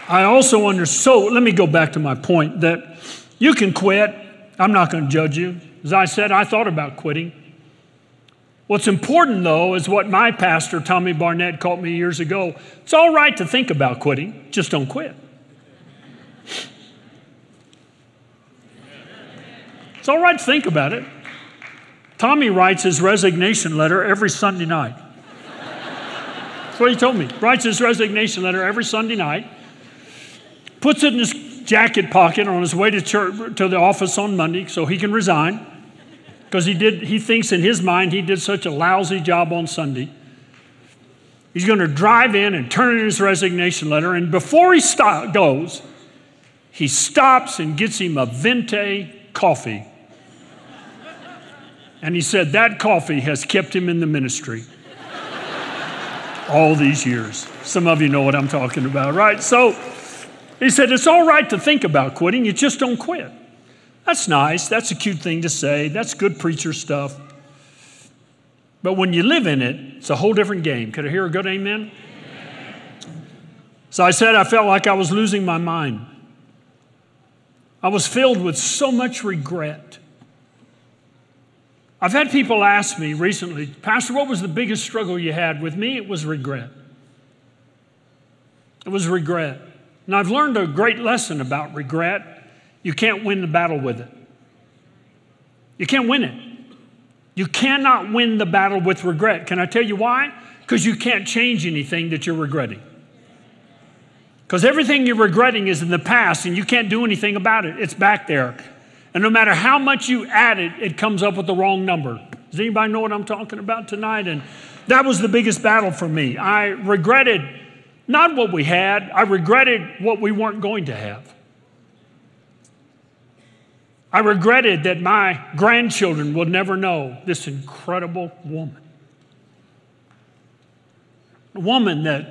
I also understand, so let me go back to my point that you can quit I'm not going to judge you. As I said, I thought about quitting. What's important, though, is what my pastor, Tommy Barnett, taught me years ago. It's all right to think about quitting, just don't quit. It's all right to think about it. Tommy writes his resignation letter every Sunday night. That's what he told me. Writes his resignation letter every Sunday night, puts it in his jacket pocket on his way to church to the office on Monday so he can resign because he did he thinks in his mind he did such a lousy job on Sunday. He's going to drive in and turn in his resignation letter and before he stop, goes he stops and gets him a venti coffee and he said that coffee has kept him in the ministry all these years. Some of you know what I'm talking about, right? So he said, It's all right to think about quitting, you just don't quit. That's nice. That's a cute thing to say. That's good preacher stuff. But when you live in it, it's a whole different game. Could I hear a good amen? So I said, I felt like I was losing my mind. I was filled with so much regret. I've had people ask me recently, Pastor, what was the biggest struggle you had? With me, it was regret. It was regret. And I've learned a great lesson about regret. You can't win the battle with it. You can't win it. You cannot win the battle with regret. Can I tell you why? Because you can't change anything that you're regretting. Because everything you're regretting is in the past and you can't do anything about it. It's back there. And no matter how much you add it, it comes up with the wrong number. Does anybody know what I'm talking about tonight? And that was the biggest battle for me. I regretted not what we had, I regretted what we weren't going to have. I regretted that my grandchildren would never know this incredible woman. A woman that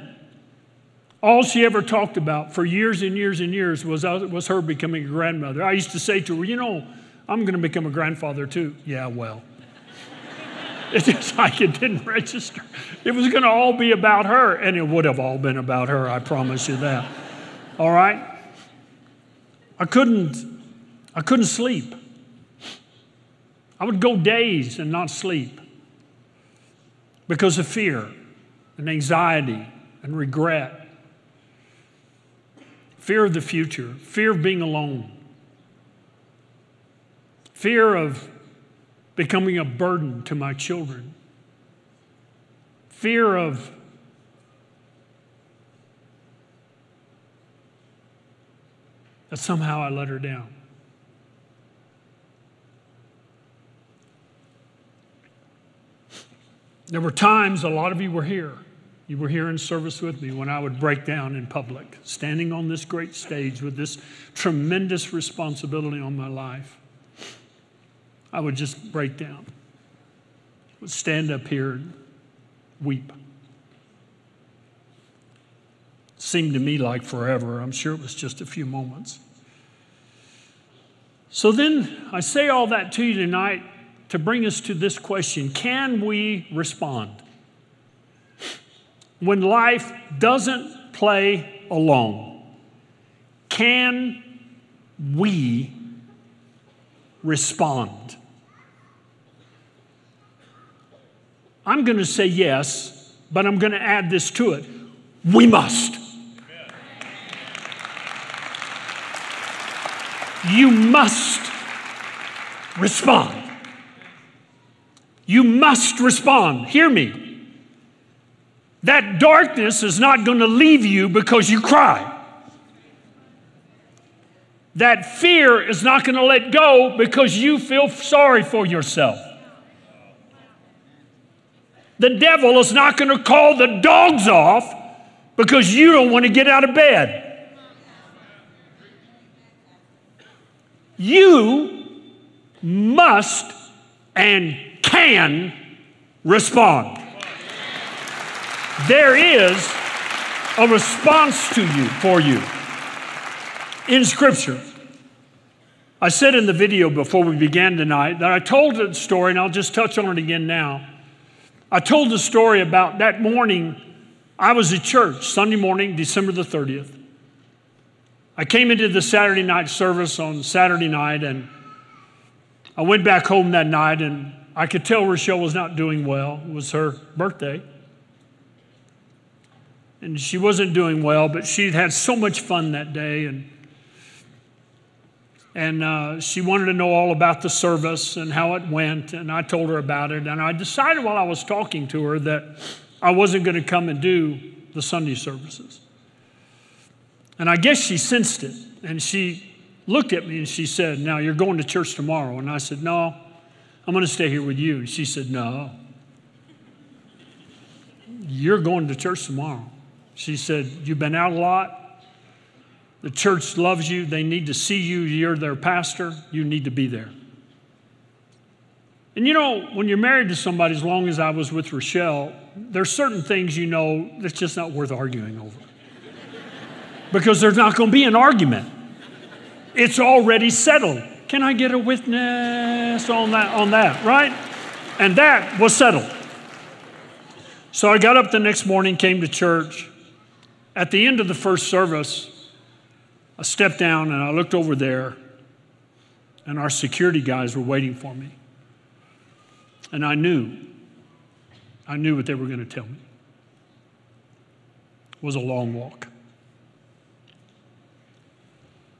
all she ever talked about for years and years and years was, uh, was her becoming a grandmother. I used to say to her, You know, I'm going to become a grandfather too. Yeah, well. It's just like it didn't register. It was going to all be about her, and it would have all been about her, I promise you that. All right? I couldn't, I couldn't sleep. I would go days and not sleep because of fear and anxiety and regret fear of the future, fear of being alone, fear of becoming a burden to my children, fear of that somehow I let her down. There were times, a lot of you were here, you were here in service with me when I would break down in public, standing on this great stage with this tremendous responsibility on my life. I would just break down, would stand up here and weep. seemed to me like forever. I'm sure it was just a few moments. So then I say all that to you tonight to bring us to this question Can we respond? when life doesn't play along, can we respond? I'm going to say yes, but I'm going to add this to it. We must. You must respond. You must respond. Hear me. That darkness is not going to leave you because you cry. That fear is not going to let go because you feel sorry for yourself. The devil is not going to call the dogs off because you don't want to get out of bed. You must and can respond. There is a response to you, for you, in Scripture. I said in the video before we began tonight that I told the story, and I'll just touch on it again now. I told the story about that morning I was at church, Sunday morning, December the 30th. I came into the Saturday night service on Saturday night, and I went back home that night and I could tell Rochelle was not doing well. It was her birthday. And she wasn't doing well, but she'd had so much fun that day. And, and uh, she wanted to know all about the service and how it went. And I told her about it. And I decided while I was talking to her that I wasn't going to come and do the Sunday services. And I guess she sensed it. And she looked at me and she said, Now you're going to church tomorrow. And I said, No, I'm going to stay here with you. And she said, No, you're going to church tomorrow. She said, You've been out a lot. The church loves you. They need to see you. You're their pastor. You need to be there. And you know, when you're married to somebody, as long as I was with Rochelle, there's certain things you know that's just not worth arguing over. because there's not going to be an argument. It's already settled. Can I get a witness on that, on that, right? And that was settled. So I got up the next morning, came to church. At the end of the first service, I stepped down and I looked over there, and our security guys were waiting for me. And I knew, I knew what they were going to tell me. It was a long walk.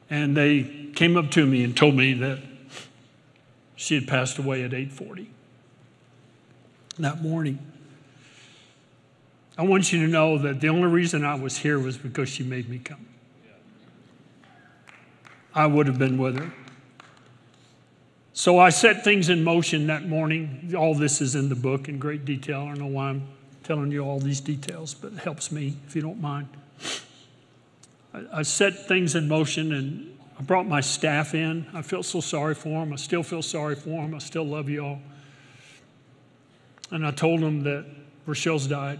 And they came up to me and told me that she had passed away at 8:40 that morning. I want you to know that the only reason I was here was because she made me come. I would have been with her. So I set things in motion that morning. All this is in the book in great detail. I don't know why I'm telling you all these details, but it helps me if you don't mind. I, I set things in motion and I brought my staff in. I felt so sorry for them. I still feel sorry for them. I still love you all. And I told them that Rochelle's died.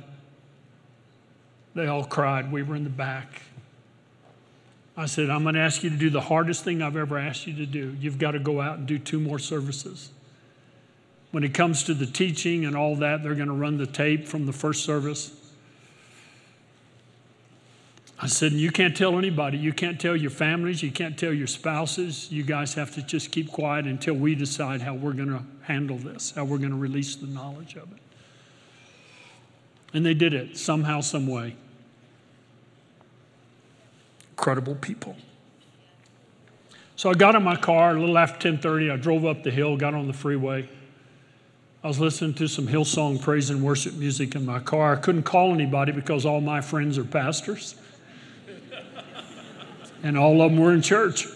They all cried. We were in the back. I said, I'm going to ask you to do the hardest thing I've ever asked you to do. You've got to go out and do two more services. When it comes to the teaching and all that, they're going to run the tape from the first service. I said, You can't tell anybody. You can't tell your families. You can't tell your spouses. You guys have to just keep quiet until we decide how we're going to handle this, how we're going to release the knowledge of it. And they did it somehow, some way credible people. So I got in my car a little after 10:30. I drove up the hill, got on the freeway. I was listening to some Hillsong praise and worship music in my car. I couldn't call anybody because all my friends are pastors. And all of them were in church.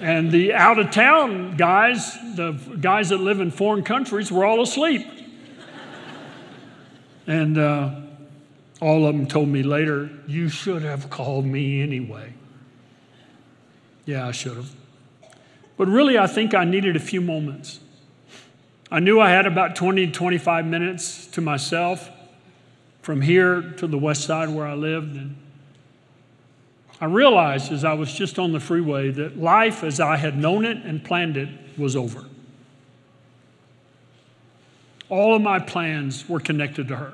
And the out of town guys, the guys that live in foreign countries, were all asleep. And uh, all of them told me later, You should have called me anyway. Yeah, I should have. But really, I think I needed a few moments. I knew I had about 20 to 25 minutes to myself from here to the west side where I lived. And I realized as I was just on the freeway that life as I had known it and planned it was over. All of my plans were connected to her.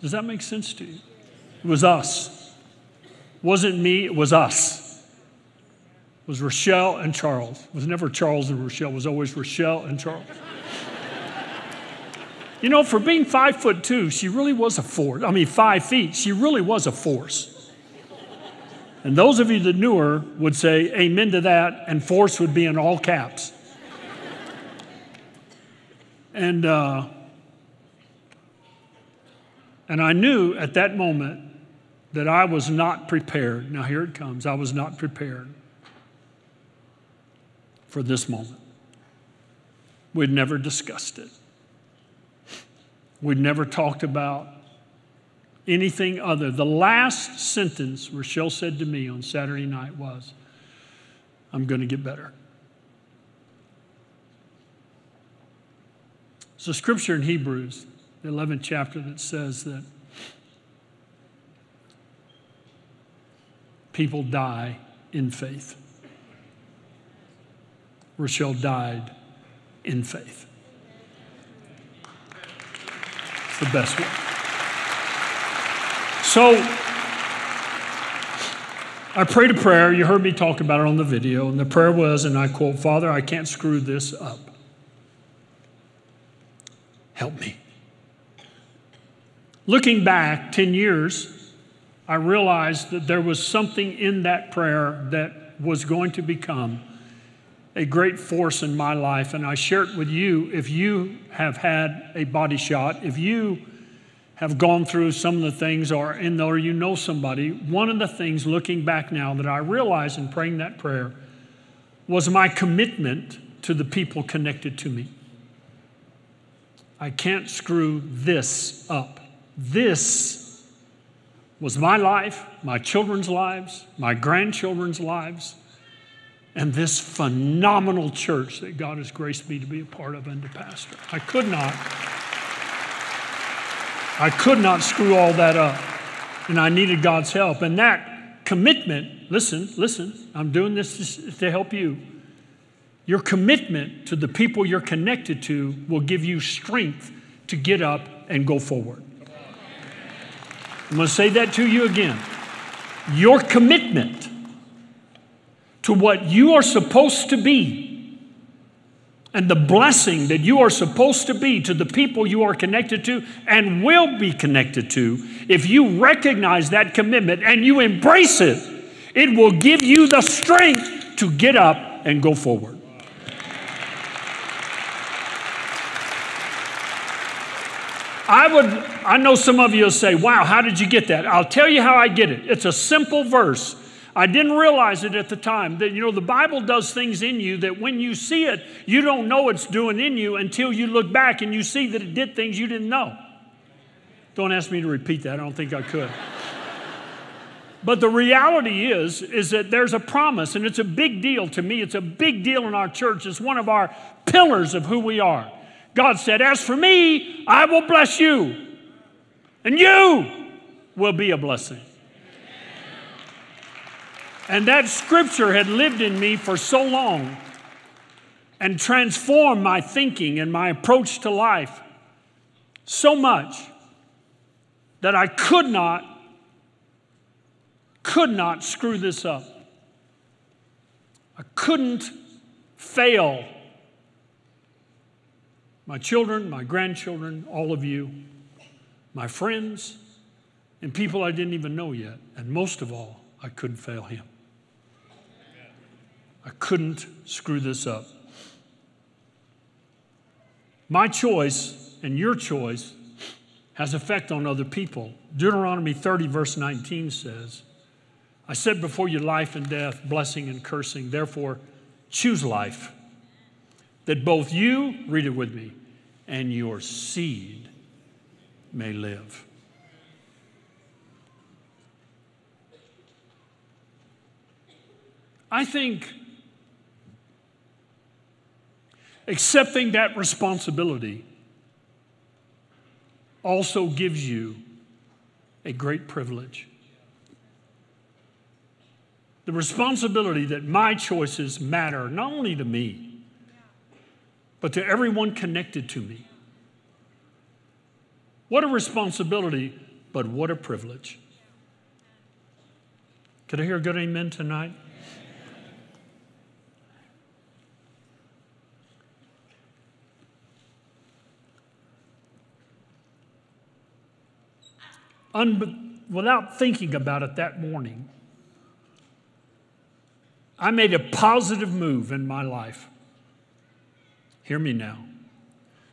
Does that make sense to you? It was us. It wasn't me, it was us. It was Rochelle and Charles. It was never Charles and Rochelle, it was always Rochelle and Charles. you know, for being five foot two, she really was a force. I mean, five feet, she really was a force. And those of you that knew her would say amen to that, and force would be in all caps. and uh, and I knew at that moment that I was not prepared. Now, here it comes. I was not prepared for this moment. We'd never discussed it, we'd never talked about anything other. The last sentence Rochelle said to me on Saturday night was, I'm going to get better. A scripture in Hebrews the 11th chapter that says that people die in faith. Rochelle died in faith. It's the best one. So, I prayed a prayer. You heard me talk about it on the video. And the prayer was, and I quote, Father, I can't screw this up. Help me. Looking back 10 years, I realized that there was something in that prayer that was going to become a great force in my life. And I share it with you. If you have had a body shot, if you have gone through some of the things or in or you know somebody, one of the things looking back now that I realized in praying that prayer was my commitment to the people connected to me. I can't screw this up. This was my life, my children's lives, my grandchildren's lives, and this phenomenal church that God has graced me to be a part of and to pastor. I could not. I could not screw all that up, and I needed God's help. And that commitment, listen, listen, I'm doing this to help you. Your commitment to the people you're connected to will give you strength to get up and go forward. I'm going to say that to you again. Your commitment to what you are supposed to be and the blessing that you are supposed to be to the people you are connected to and will be connected to, if you recognize that commitment and you embrace it, it will give you the strength to get up and go forward. I would, I know some of you will say, wow, how did you get that? I'll tell you how I get it. It's a simple verse. I didn't realize it at the time that, you know, the Bible does things in you that when you see it, you don't know it's doing in you until you look back and you see that it did things you didn't know. Don't ask me to repeat that, I don't think I could. but the reality is, is that there's a promise, and it's a big deal to me. It's a big deal in our church. It's one of our pillars of who we are. God said, As for me, I will bless you, and you will be a blessing. And that scripture had lived in me for so long and transformed my thinking and my approach to life so much that I could not, could not screw this up. I couldn't fail my children, my grandchildren, all of you, my friends, and people I didn't even know yet. And most of all, I couldn't fail him. I couldn't screw this up. My choice and your choice has effect on other people. Deuteronomy 30, verse 19 says, I said before you life and death, blessing and cursing. Therefore, choose life, that both you, read it with me, and your seed may live. I think accepting that responsibility also gives you a great privilege. The responsibility that my choices matter not only to me, but to everyone connected to me. What a responsibility, but what a privilege. Could I hear a good amen tonight? Without thinking about it that morning, I made a positive move in my life. Hear me now.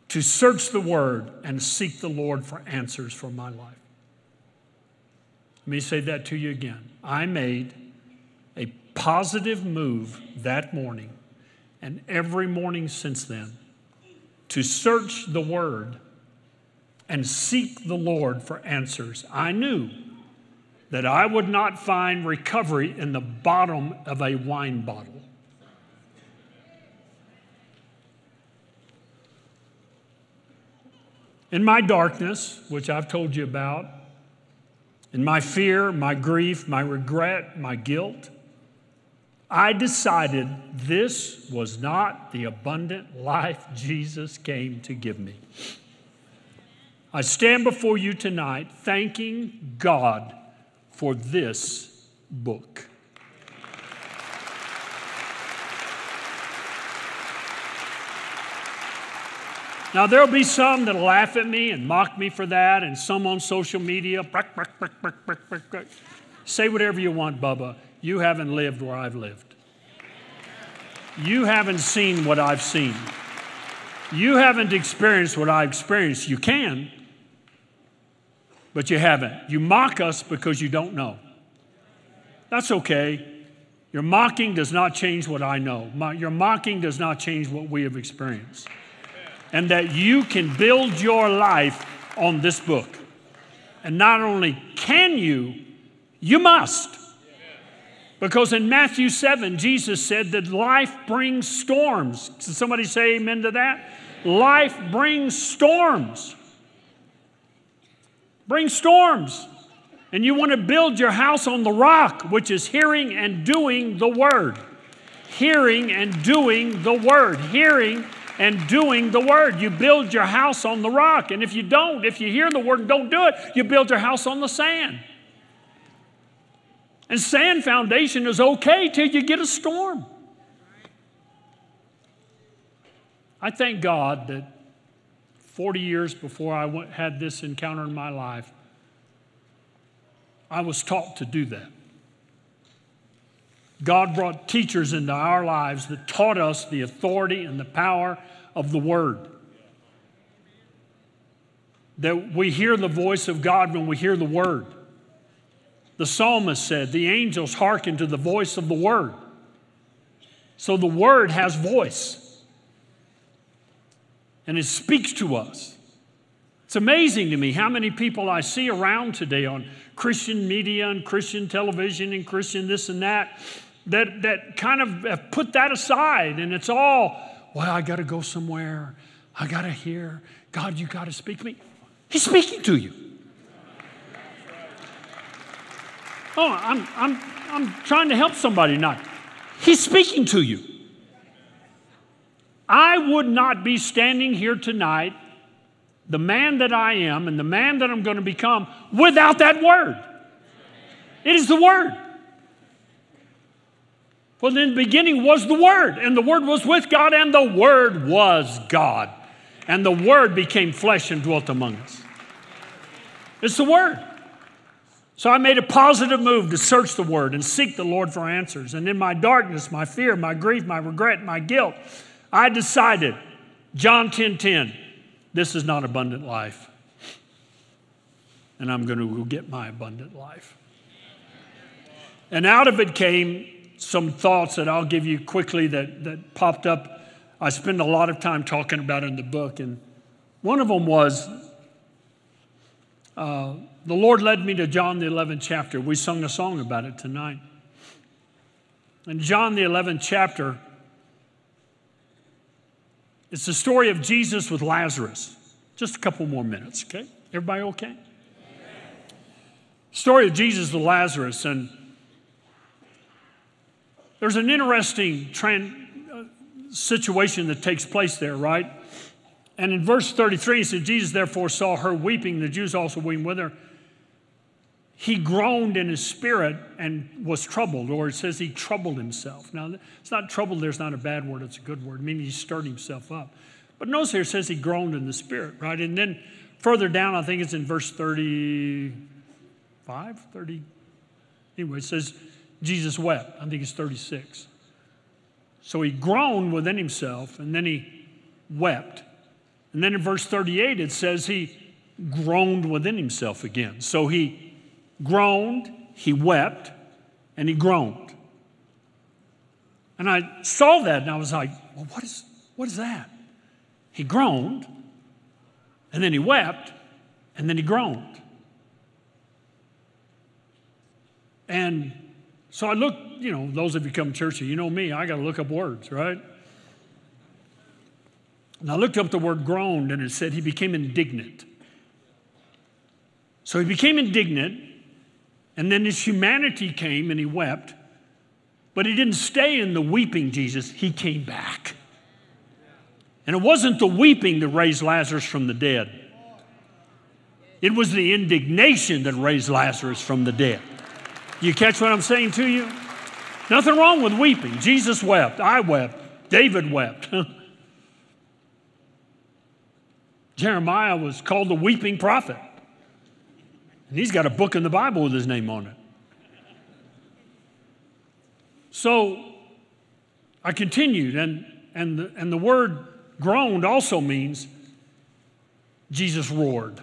To search the Word and seek the Lord for answers for my life. Let me say that to you again. I made a positive move that morning and every morning since then to search the Word and seek the Lord for answers. I knew that I would not find recovery in the bottom of a wine bottle. In my darkness, which I've told you about, in my fear, my grief, my regret, my guilt, I decided this was not the abundant life Jesus came to give me. I stand before you tonight thanking God for this book. Now, there'll be some that'll laugh at me and mock me for that, and some on social media, brack, brack, brack, brack, brack, brack, brack. say whatever you want, Bubba. You haven't lived where I've lived. You haven't seen what I've seen. You haven't experienced what I've experienced. You can, but you haven't. You mock us because you don't know. That's okay. Your mocking does not change what I know. Mo- Your mocking does not change what we have experienced. And that you can build your life on this book. And not only can you, you must. Because in Matthew 7, Jesus said that life brings storms. Can somebody say amen to that? Life brings storms. Brings storms. And you want to build your house on the rock, which is hearing and doing the word. Hearing and doing the word. Hearing and doing the word. You build your house on the rock. And if you don't, if you hear the word and don't do it, you build your house on the sand. And sand foundation is okay till you get a storm. I thank God that 40 years before I went, had this encounter in my life, I was taught to do that. God brought teachers into our lives that taught us the authority and the power of the Word. That we hear the voice of God when we hear the Word. The psalmist said, The angels hearken to the voice of the Word. So the Word has voice and it speaks to us. It's amazing to me how many people I see around today on Christian media and Christian television and Christian this and that that, that kind of have put that aside and it's all, well, I got to go somewhere. I got to hear. God, you got to speak to me. He's speaking to you. Oh, I'm, I'm, I'm trying to help somebody, not. He's speaking to you. I would not be standing here tonight, the man that I am and the man that I'm going to become, without that word. It is the word. For in the beginning was the Word, and the Word was with God, and the Word was God. And the Word became flesh and dwelt among us. It's the Word. So I made a positive move to search the Word and seek the Lord for answers. And in my darkness, my fear, my grief, my regret, my guilt, I decided, John 10 10, this is not abundant life. And I'm going to go get my abundant life. And out of it came some thoughts that I'll give you quickly that, that popped up. I spend a lot of time talking about in the book. And one of them was uh, the Lord led me to John the 11th chapter. We sung a song about it tonight. In John the 11th chapter, it's the story of Jesus with Lazarus. Just a couple more minutes, okay? Everybody okay? Story of Jesus with Lazarus. And there's an interesting tran- uh, situation that takes place there, right? And in verse 33, it says, Jesus therefore saw her weeping, the Jews also weeping with her. He groaned in his spirit and was troubled, or it says he troubled himself. Now, it's not troubled, there's not a bad word, it's a good word, meaning he stirred himself up. But notice here it says he groaned in the spirit, right? And then further down, I think it's in verse 35, 30. Anyway, it says, Jesus wept. I think it's 36. So he groaned within himself and then he wept. And then in verse 38, it says he groaned within himself again. So he groaned, he wept, and he groaned. And I saw that and I was like, well, what is, what is that? He groaned, and then he wept, and then he groaned. And so I looked, you know, those of you come to church, you know me, I got to look up words, right? And I looked up the word groaned and it said he became indignant. So he became indignant, and then his humanity came and he wept, but he didn't stay in the weeping Jesus, he came back. And it wasn't the weeping that raised Lazarus from the dead, it was the indignation that raised Lazarus from the dead. You catch what I'm saying to you? Nothing wrong with weeping. Jesus wept. I wept. David wept. Jeremiah was called the weeping prophet. And he's got a book in the Bible with his name on it. So I continued, and, and, the, and the word groaned also means Jesus roared.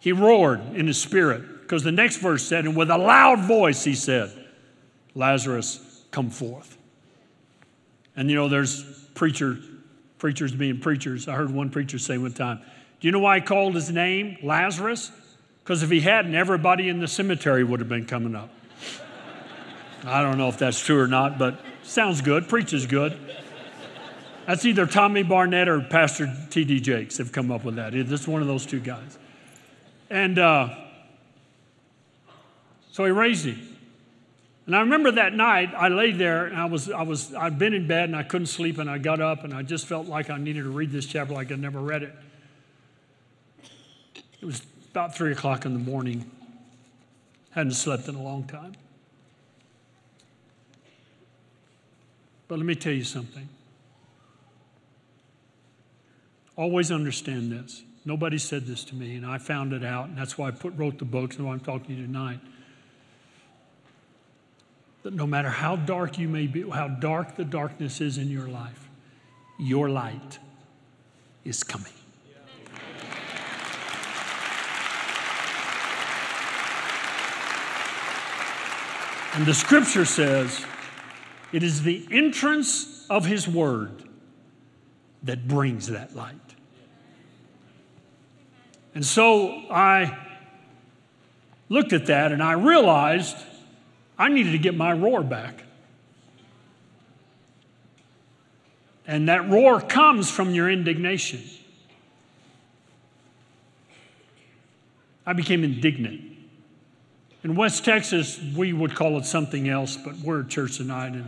He roared in his spirit because the next verse said, and with a loud voice he said, Lazarus, come forth. And you know, there's preacher, preachers being preachers. I heard one preacher say one time, Do you know why he called his name Lazarus? Because if he hadn't, everybody in the cemetery would have been coming up. I don't know if that's true or not, but sounds good. Preaches good. That's either Tommy Barnett or Pastor T.D. Jakes have come up with that. It's one of those two guys. And uh, so he raised him. And I remember that night I lay there and I was, I was, I'd been in bed and I couldn't sleep and I got up and I just felt like I needed to read this chapter like I'd never read it. It was about three o'clock in the morning. Hadn't slept in a long time. But let me tell you something. Always understand this. Nobody said this to me, and I found it out, and that's why I put, wrote the books and why I'm talking to you tonight. That no matter how dark you may be, how dark the darkness is in your life, your light is coming. And the scripture says, it is the entrance of His Word that brings that light. And so I looked at that and I realized I needed to get my roar back. And that roar comes from your indignation. I became indignant. In West Texas, we would call it something else, but we're a church tonight. And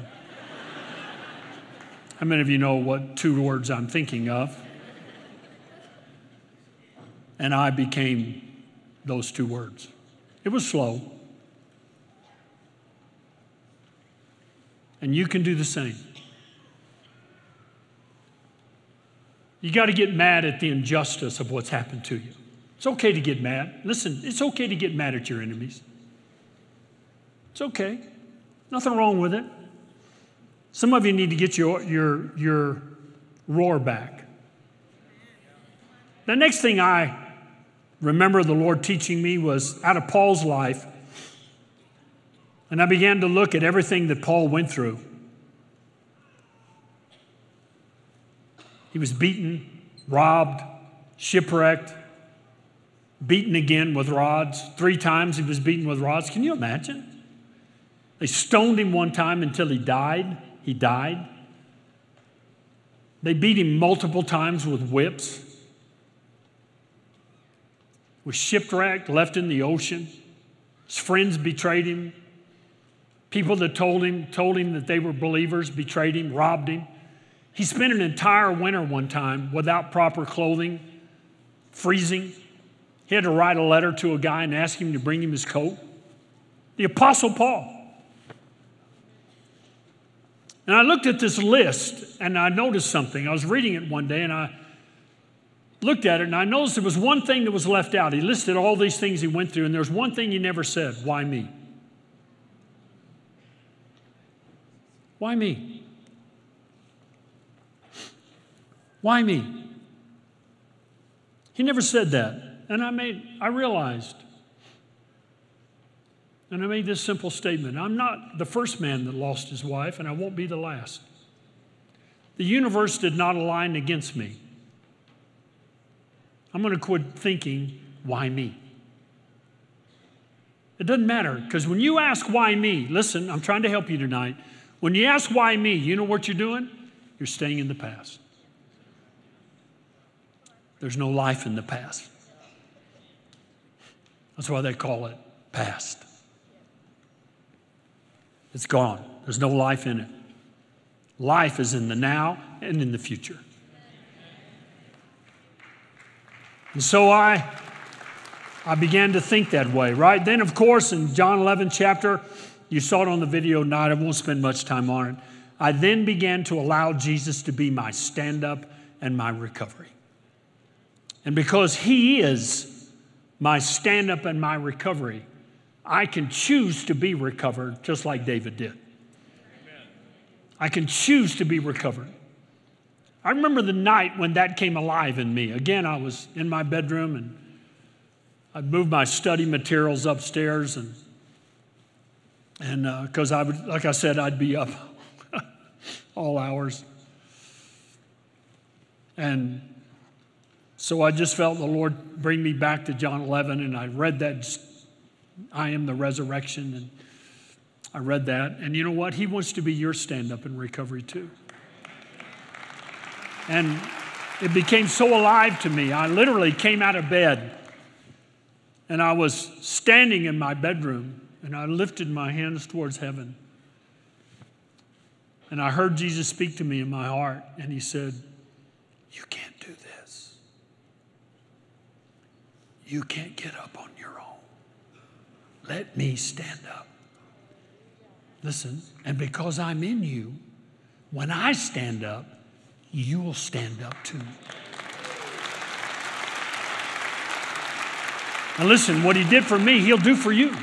how many of you know what two words I'm thinking of? And I became those two words. It was slow. And you can do the same. You got to get mad at the injustice of what's happened to you. It's okay to get mad. Listen, it's okay to get mad at your enemies. It's okay. Nothing wrong with it. Some of you need to get your, your, your roar back. The next thing I remember the Lord teaching me was out of Paul's life. And I began to look at everything that Paul went through. He was beaten, robbed, shipwrecked, beaten again with rods. Three times he was beaten with rods. Can you imagine? They stoned him one time until he died. He died. They beat him multiple times with whips. Was shipwrecked, left in the ocean. His friends betrayed him. People that told him told him that they were believers betrayed him, robbed him. He spent an entire winter one time without proper clothing, freezing. He had to write a letter to a guy and ask him to bring him his coat. The Apostle Paul. And I looked at this list and I noticed something. I was reading it one day and I looked at it and I noticed there was one thing that was left out. He listed all these things he went through, and there's one thing he never said why me? Why me? Why me? He never said that. And I made I realized and I made this simple statement I'm not the first man that lost his wife, and I won't be the last. The universe did not align against me. I'm going to quit thinking, why me? It doesn't matter, because when you ask why me, listen, I'm trying to help you tonight. When you ask why me, you know what you're doing? You're staying in the past. There's no life in the past. That's why they call it past. It's gone. There's no life in it. Life is in the now and in the future. And so I, I began to think that way, right? Then, of course, in John 11 chapter, you saw it on the video tonight. I won't spend much time on it. I then began to allow Jesus to be my stand up and my recovery. And because He is my stand up and my recovery, I can choose to be recovered just like David did. I can choose to be recovered. I remember the night when that came alive in me. Again, I was in my bedroom and I'd moved my study materials upstairs and and uh, because I would, like I said, I'd be up all hours. And so I just felt the Lord bring me back to John 11, and I read that I am the resurrection, and I read that. And you know what? He wants to be your stand up in recovery too. And it became so alive to me. I literally came out of bed and I was standing in my bedroom and I lifted my hands towards heaven. And I heard Jesus speak to me in my heart, and he said, You can't do this. You can't get up on your own. Let me stand up. Listen, and because I'm in you, when I stand up, you will stand up too. And listen, what he did for me, he'll do for you.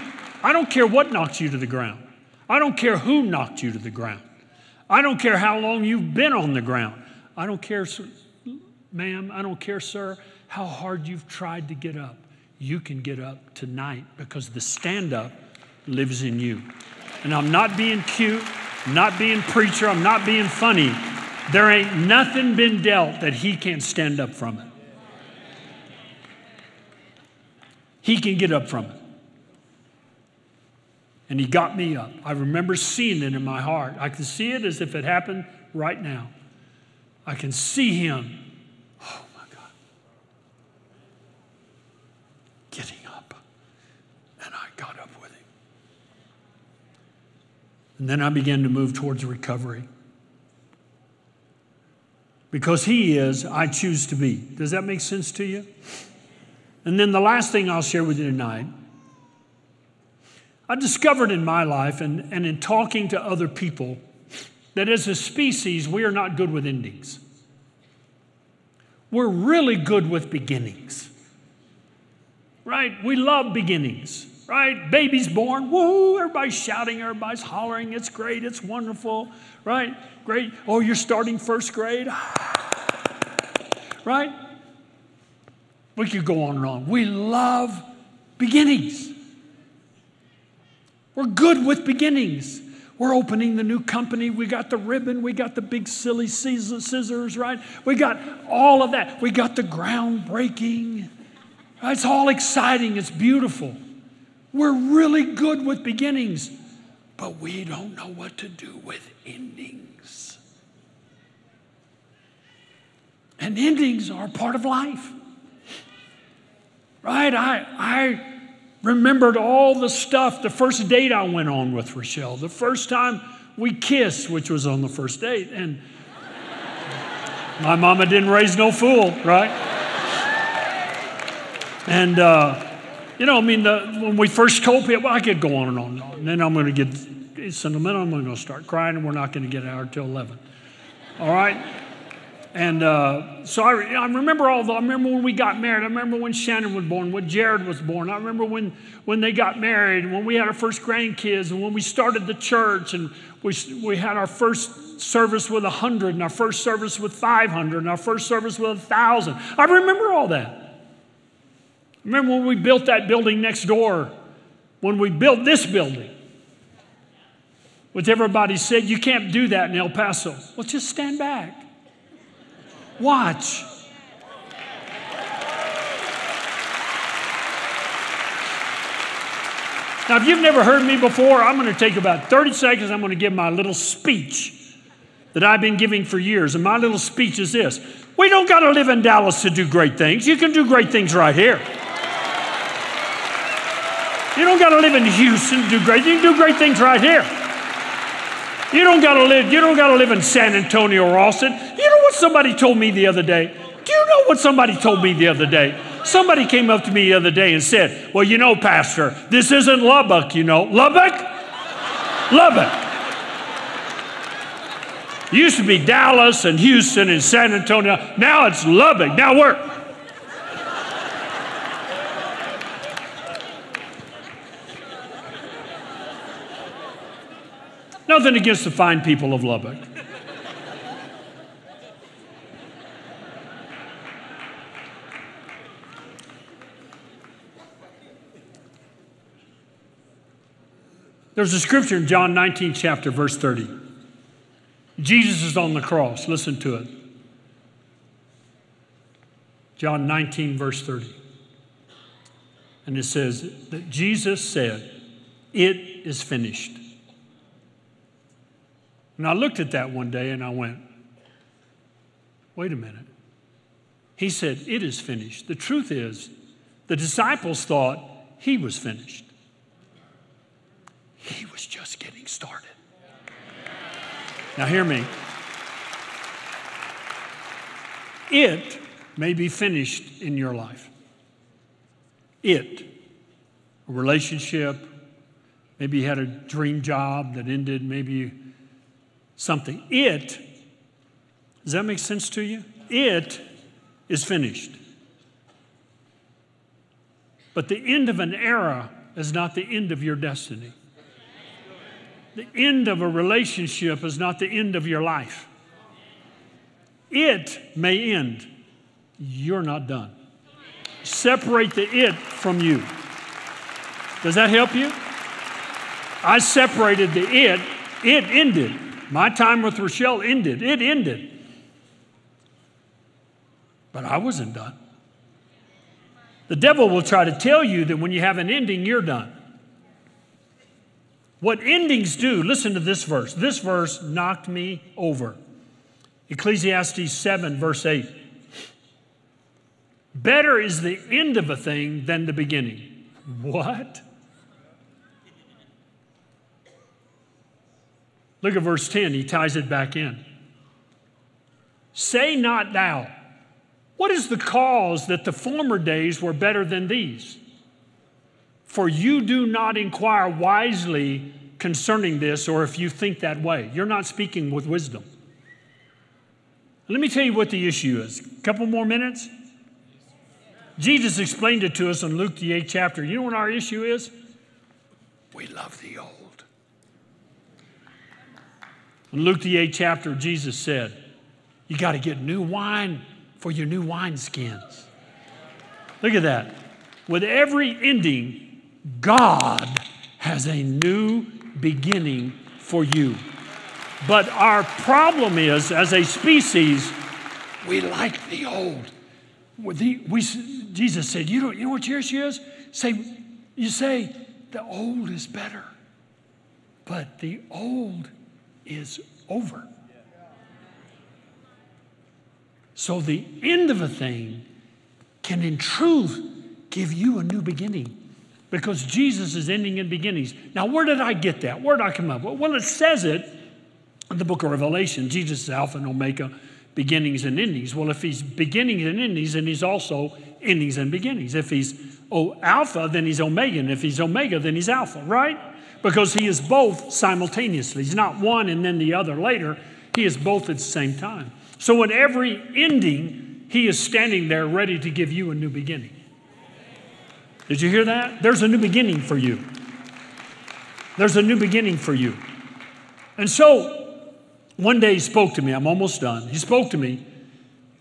I don't care what knocks you to the ground. I don't care who knocked you to the ground. I don't care how long you've been on the ground. I don't care, ma'am, I don't care, sir, how hard you've tried to get up. You can get up tonight because the stand up lives in you. And I'm not being cute, not being preacher, I'm not being funny. There ain't nothing been dealt that he can't stand up from it. He can get up from it. And he got me up. I remember seeing it in my heart. I can see it as if it happened right now. I can see him. Oh my God. Getting up. And I got up with him. And then I began to move towards recovery. Because he is, I choose to be. Does that make sense to you? And then the last thing I'll share with you tonight I discovered in my life and, and in talking to other people that as a species, we are not good with endings. We're really good with beginnings, right? We love beginnings, right? Baby's born, woo, everybody's shouting, everybody's hollering, it's great, it's wonderful, right? Great. Oh, you're starting first grade, right? We could go on and on. We love beginnings. We're good with beginnings. We're opening the new company. We got the ribbon. We got the big silly scissors, right? We got all of that. We got the groundbreaking. It's all exciting. It's beautiful. We're really good with beginnings, but we don't know what to do with endings. And endings are part of life. Right? I, I remembered all the stuff, the first date I went on with Rochelle, the first time we kissed, which was on the first date. And my mama didn't raise no fool, right? And, uh, you know, I mean, the, when we first told people, well, I could go on and on and on. And then I'm going to get sentimental, I'm going to start crying, and we're not going to get out until 11. All right? And uh, so I, I, remember all the, I remember when we got married. I remember when Shannon was born, when Jared was born. I remember when, when they got married, when we had our first grandkids, and when we started the church, and we, we had our first service with 100, and our first service with 500, and our first service with 1,000. I remember all that. Remember when we built that building next door, when we built this building, which everybody said, you can't do that in El Paso. Well, just stand back. Watch. Now, if you've never heard me before, I'm going to take about 30 seconds. I'm going to give my little speech that I've been giving for years. And my little speech is this We don't got to live in Dallas to do great things. You can do great things right here. You don't got to live in Houston to do great. You can do great things right here. You don't got to live. You don't got to live in San Antonio or Austin. You know what somebody told me the other day? Do you know what somebody told me the other day? Somebody came up to me the other day and said, "Well, you know, Pastor, this isn't Lubbock. You know, Lubbock, Lubbock. It used to be Dallas and Houston and San Antonio. Now it's Lubbock. Now we're Nothing against the fine people of Lubbock. There's a scripture in John 19, chapter, verse 30. Jesus is on the cross. Listen to it. John 19, verse 30. And it says that Jesus said, It is finished. And I looked at that one day and I went, Wait a minute. He said, It is finished. The truth is, the disciples thought he was finished. He was just getting started. Now, hear me. It may be finished in your life. It, a relationship, maybe you had a dream job that ended, maybe something. It, does that make sense to you? It is finished. But the end of an era is not the end of your destiny. The end of a relationship is not the end of your life. It may end. You're not done. Separate the it from you. Does that help you? I separated the it. It ended. My time with Rochelle ended. It ended. But I wasn't done. The devil will try to tell you that when you have an ending, you're done. What endings do, listen to this verse. This verse knocked me over. Ecclesiastes 7, verse 8. Better is the end of a thing than the beginning. What? Look at verse 10. He ties it back in. Say not thou, what is the cause that the former days were better than these? For you do not inquire wisely concerning this, or if you think that way. You're not speaking with wisdom. Let me tell you what the issue is. A couple more minutes. Jesus explained it to us in Luke, the eighth chapter. You know what our issue is? We love the old. In Luke, the eighth chapter, Jesus said, You got to get new wine for your new wineskins. Look at that. With every ending, God has a new beginning for you. But our problem is, as a species, we like the old. We, we, Jesus said, you know, you know what your issue is? Say, you say, the old is better. But the old is over. So the end of a thing can, in truth, give you a new beginning because Jesus is ending in beginnings. Now, where did I get that? Where did I come up with? Well, it says it in the book of Revelation. Jesus is Alpha and Omega, beginnings and endings. Well, if he's beginnings and endings, then he's also endings and beginnings. If he's oh, Alpha, then he's Omega. And if he's Omega, then he's Alpha, right? Because he is both simultaneously. He's not one and then the other later. He is both at the same time. So, in every ending, he is standing there ready to give you a new beginning. Did you hear that? There's a new beginning for you. There's a new beginning for you. And so one day he spoke to me. I'm almost done. He spoke to me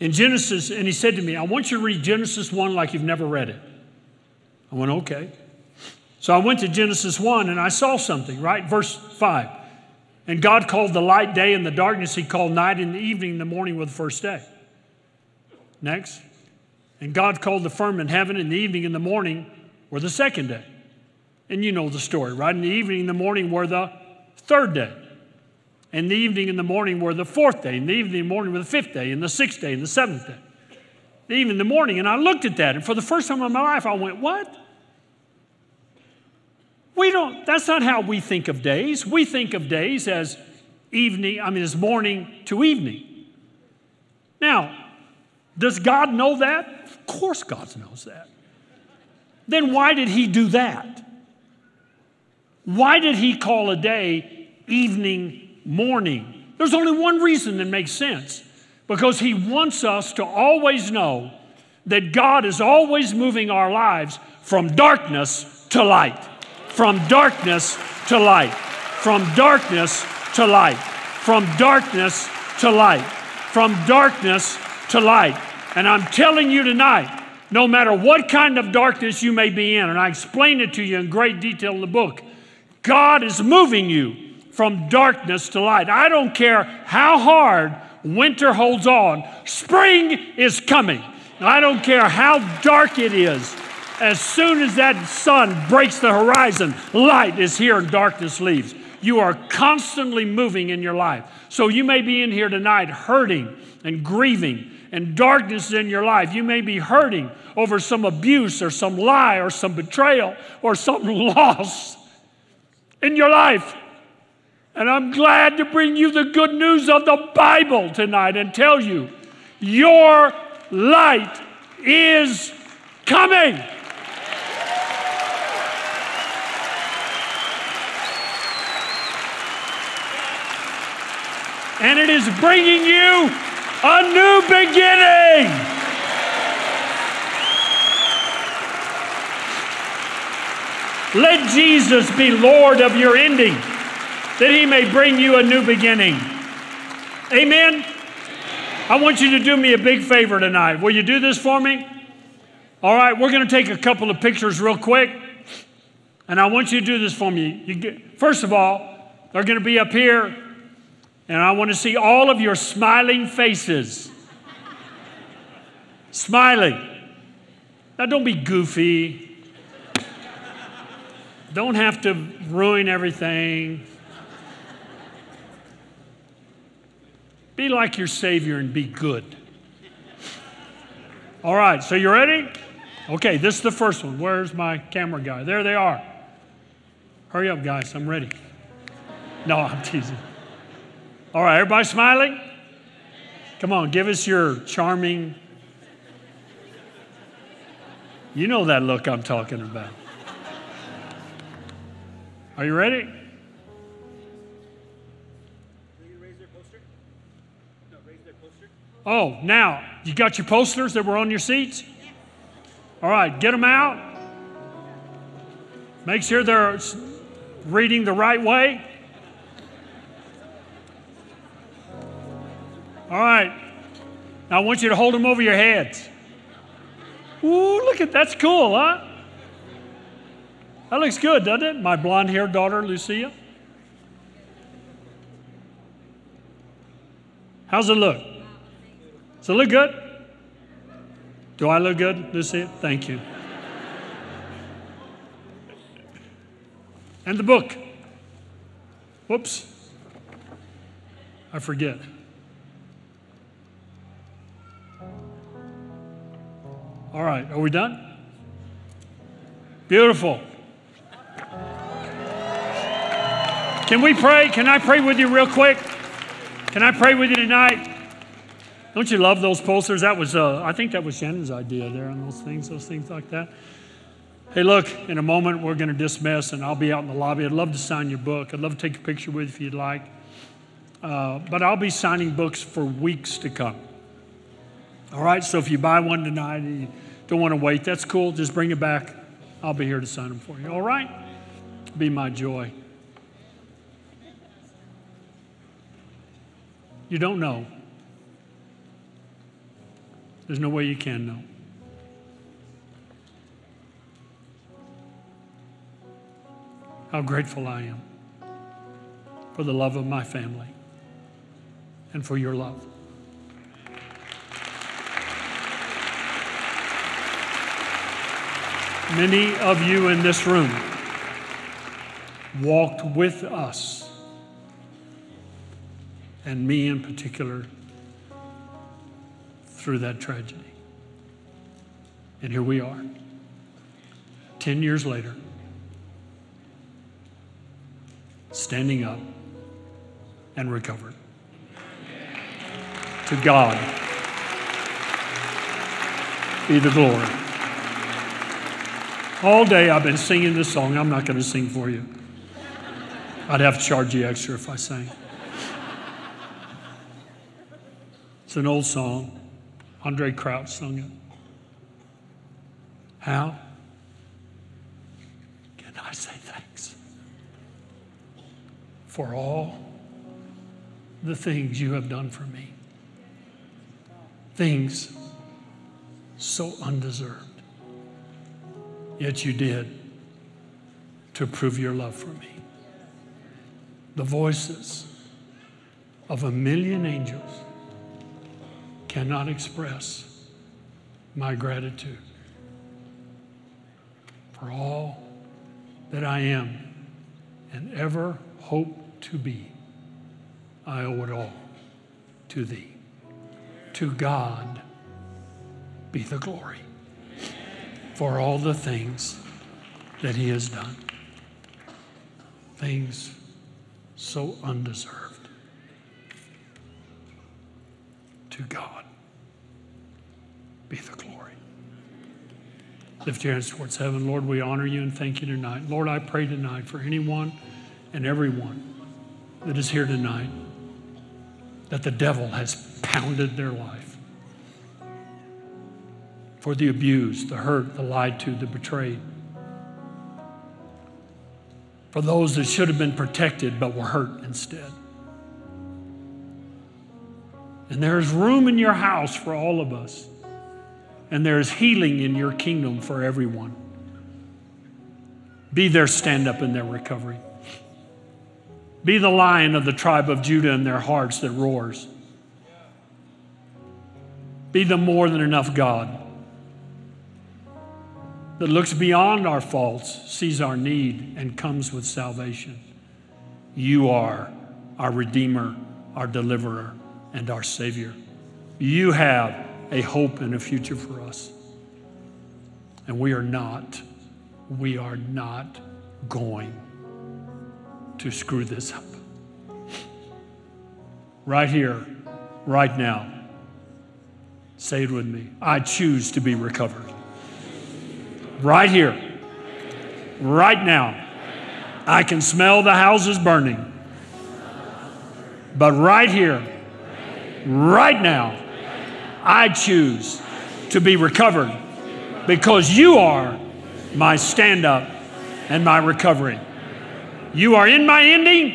in Genesis and he said to me, I want you to read Genesis 1 like you've never read it. I went, okay. So I went to Genesis 1 and I saw something, right? Verse 5. And God called the light day and the darkness he called night and the evening the morning were the first day. Next. And God called the firmament heaven and the evening and the morning were the second day. And you know the story, right? In the evening and the morning were the third day. And the evening and the morning were the fourth day. And the evening and the morning were the fifth day. And the sixth day and the seventh day. The evening and the morning. And I looked at that. And for the first time in my life, I went, What? We don't, that's not how we think of days. We think of days as evening, I mean, as morning to evening. Now, does God know that? Of course, God knows that then why did he do that? Why did he call a day evening, morning? There's only one reason that makes sense because he wants us to always know that God is always moving our lives from darkness to light, from darkness to light, from darkness to light, from darkness to light, from darkness to light. And I'm telling you tonight, no matter what kind of darkness you may be in, and I explain it to you in great detail in the book, God is moving you from darkness to light. I don't care how hard winter holds on, spring is coming. I don't care how dark it is. As soon as that sun breaks the horizon, light is here and darkness leaves. You are constantly moving in your life. So you may be in here tonight hurting and grieving and darkness in your life. You may be hurting over some abuse or some lie or some betrayal or some loss in your life. And I'm glad to bring you the good news of the Bible tonight and tell you your light is coming. And it is bringing you a new beginning. Let Jesus be Lord of your ending, that he may bring you a new beginning. Amen. I want you to do me a big favor tonight. Will you do this for me? All right, we're going to take a couple of pictures real quick. And I want you to do this for me. Get, first of all, they're going to be up here, and I want to see all of your smiling faces. smiling. Now, don't be goofy. Don't have to ruin everything. Be like your Savior and be good. All right, so you ready? Okay, this is the first one. Where's my camera guy? There they are. Hurry up, guys, I'm ready. No, I'm teasing. All right, everybody smiling? Come on, give us your charming. You know that look I'm talking about. Are you ready? Oh, now, you got your posters that were on your seats? All right, get them out. Make sure they're reading the right way. All right. Now I want you to hold them over your heads. Ooh, look at that's cool, huh? That looks good, doesn't it? My blonde haired daughter, Lucia. How's it look? Does it look good? Do I look good, Lucia? Thank you. And the book. Whoops. I forget. All right, are we done? Beautiful. Can we pray? Can I pray with you real quick? Can I pray with you tonight? Don't you love those posters? That was, uh, I think that was Shannon's idea there on those things, those things like that. Hey, look, in a moment we're going to dismiss and I'll be out in the lobby. I'd love to sign your book. I'd love to take a picture with you if you'd like. Uh, but I'll be signing books for weeks to come. All right, so if you buy one tonight and you don't want to wait, that's cool. Just bring it back. I'll be here to sign them for you. All right? Be my joy. You don't know. There's no way you can know. How grateful I am for the love of my family and for your love. Many of you in this room walked with us, and me in particular, through that tragedy. And here we are, 10 years later, standing up and recovered. To God be the glory. All day I've been singing this song. I'm not going to sing for you. I'd have to charge you extra if I sang. It's an old song. Andraé Crouch sung it. How can I say thanks for all the things you have done for me. Things so undeserved. Yet you did to prove your love for me. The voices of a million angels cannot express my gratitude for all that I am and ever hope to be. I owe it all to thee. To God be the glory for all the things that he has done. Things so undeserved. To God be the glory. Lift your hands towards heaven. Lord, we honor you and thank you tonight. Lord, I pray tonight for anyone and everyone that is here tonight that the devil has pounded their life. For the abused, the hurt, the lied to, the betrayed. For those that should have been protected but were hurt instead. And there is room in your house for all of us. And there is healing in your kingdom for everyone. Be their stand up in their recovery. Be the lion of the tribe of Judah in their hearts that roars. Be the more than enough God that looks beyond our faults, sees our need, and comes with salvation. You are our Redeemer, our Deliverer, and our Savior. You have a hope and a future for us. And we are not, we are not going to screw this up. Right here, right now. Say it with me. I choose to be recovered. Right here, right now. I can smell the houses burning. But right here, right now, I choose to be recovered because you are my stand up and my recovery. You are in my ending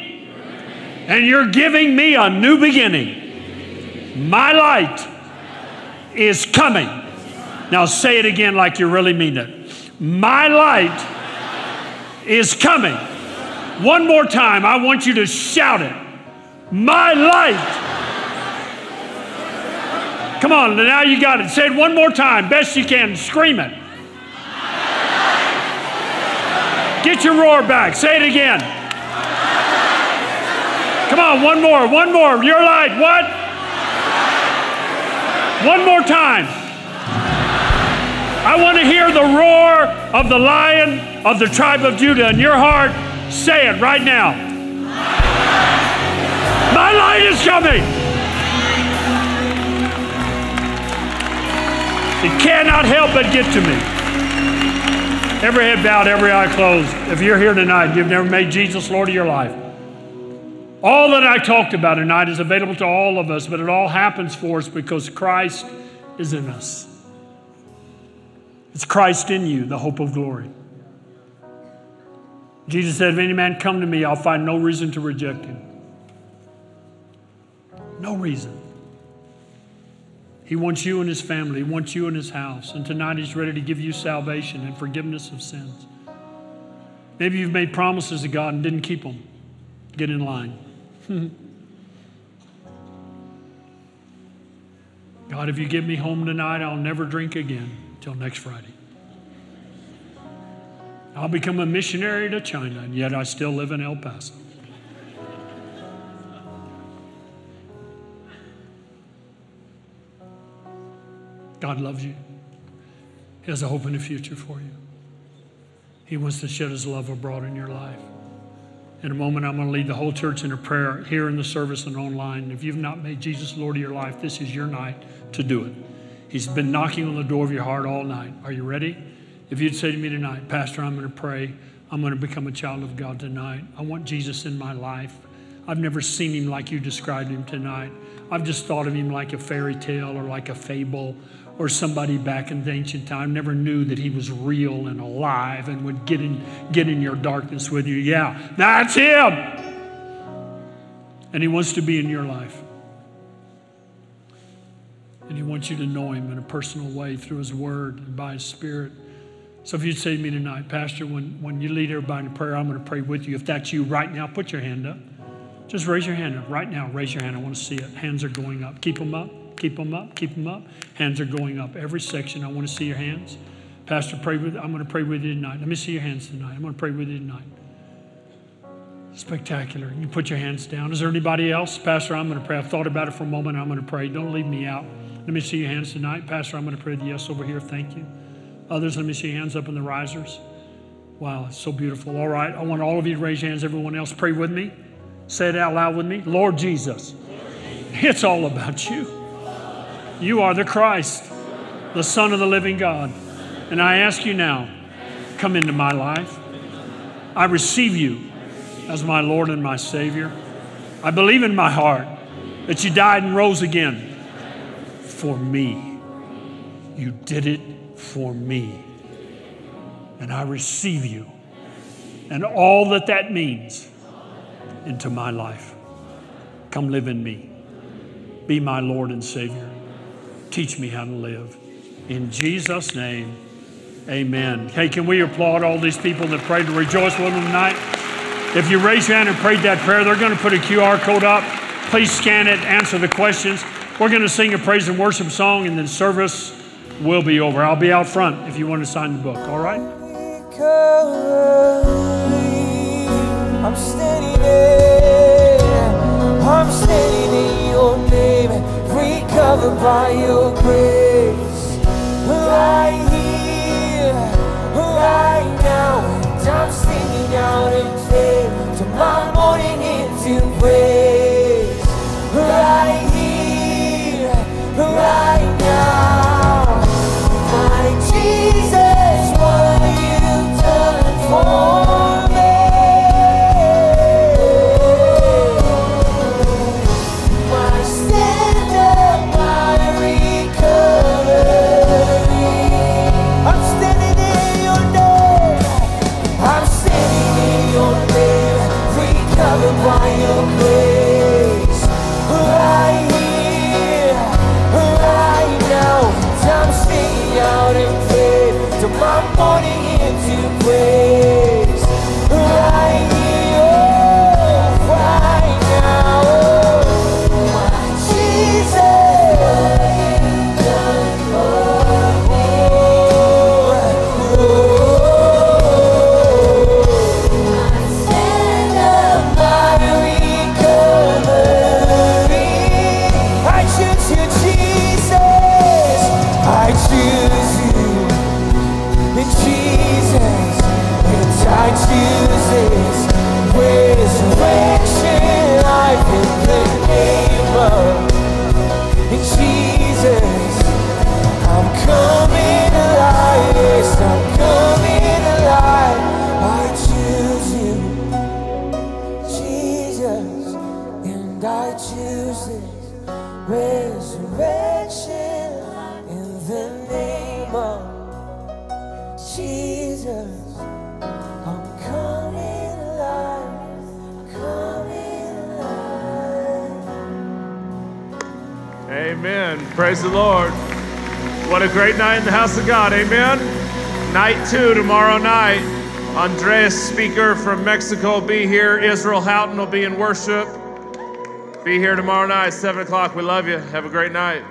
and you're giving me a new beginning. My light is coming. Now say it again like you really mean it. My light is coming. One more time, I want you to shout it. My light. Come on, now you got it. Say it one more time, best you can. Scream it. Get your roar back. Say it again. Come on, one more, one more. Your light, what? One more time. I want to hear the roar of the lion of the tribe of Judah in your heart. Say it right now. My light is coming. It cannot help but get to me. Every head bowed, every eye closed. If you're here tonight, you've never made Jesus Lord of your life. All that I talked about tonight is available to all of us, but it all happens for us because Christ is in us. It's Christ in you, the hope of glory. Jesus said, If any man come to me, I'll find no reason to reject him. No reason. He wants you and his family, he wants you and his house. And tonight he's ready to give you salvation and forgiveness of sins. Maybe you've made promises to God and didn't keep them. Get in line. God, if you get me home tonight, I'll never drink again until next Friday. I'll become a missionary to China, and yet I still live in El Paso. God loves you. He has a hope and a future for you. He wants to shed his love abroad in your life. In a moment, I'm going to lead the whole church in a prayer here in the service and online. If you've not made Jesus Lord of your life, this is your night to do it. He's been knocking on the door of your heart all night. Are you ready? If you'd say to me tonight, Pastor, I'm going to pray. I'm going to become a child of God tonight. I want Jesus in my life. I've never seen him like you described him tonight. I've just thought of him like a fairy tale or like a fable or somebody back in the ancient time never knew that he was real and alive and would get in, get in your darkness with you. Yeah, that's him. And He wants to be in your life. And He wants you to know Him in a personal way through His Word and by His Spirit. So if you'd say to me tonight, Pastor, when, when you lead everybody in prayer, I'm going to pray with you. If that's you right now, put your hand up. Just raise your hand up right now. Raise your hand. I want to see it. Hands are going up. Keep them up. Keep them up. Keep them up. Hands are going up. Every section, I want to see your hands. Pastor, pray with. I'm going to pray with you tonight. Let me see your hands tonight. I'm going to pray with you tonight. Spectacular. You put your hands down. Is there anybody else? Pastor, I'm going to pray. I've thought about it for a moment. I'm going to pray. Don't leave me out. Let me see your hands tonight. Pastor, I'm going to pray the yes over here. Thank you. Others, let me see your hands up in the risers. Wow, it's so beautiful. All right, I want all of you to raise your hands. Everyone else, pray with me. Say it out loud with me. Lord Jesus, it's all about you. You are the Christ, the Son of the living God. And I ask you now, come into my life. I receive you as my Lord and my Savior. I believe in my heart that you died and rose again for me. You did it for me. And I receive you and all that that means into my life. Come live in me. Be my Lord and Savior. Teach me how to live. In Jesus' name, amen. Hey, can we applaud all these people that prayed to rejoice with them tonight? If you raise your hand and prayed that prayer, they're going to put a QR code up. Please scan it, answer the questions. We're going to sing a praise and worship song, and then service will be over. I'll be out front if you want to sign the book, all right? I'm standing there, I'm standing in your name, recovered by your grace. Right here, right now, I'm singing out in to my morning into praise. Jesus, what you've done for Praise the Lord. What a great night in the house of God. Amen. Night two tomorrow night. Andrés Spyker from Mexico, will be here. Israel Houghton will be in worship. Be here tomorrow night, 7 o'clock. We love you. Have a great night.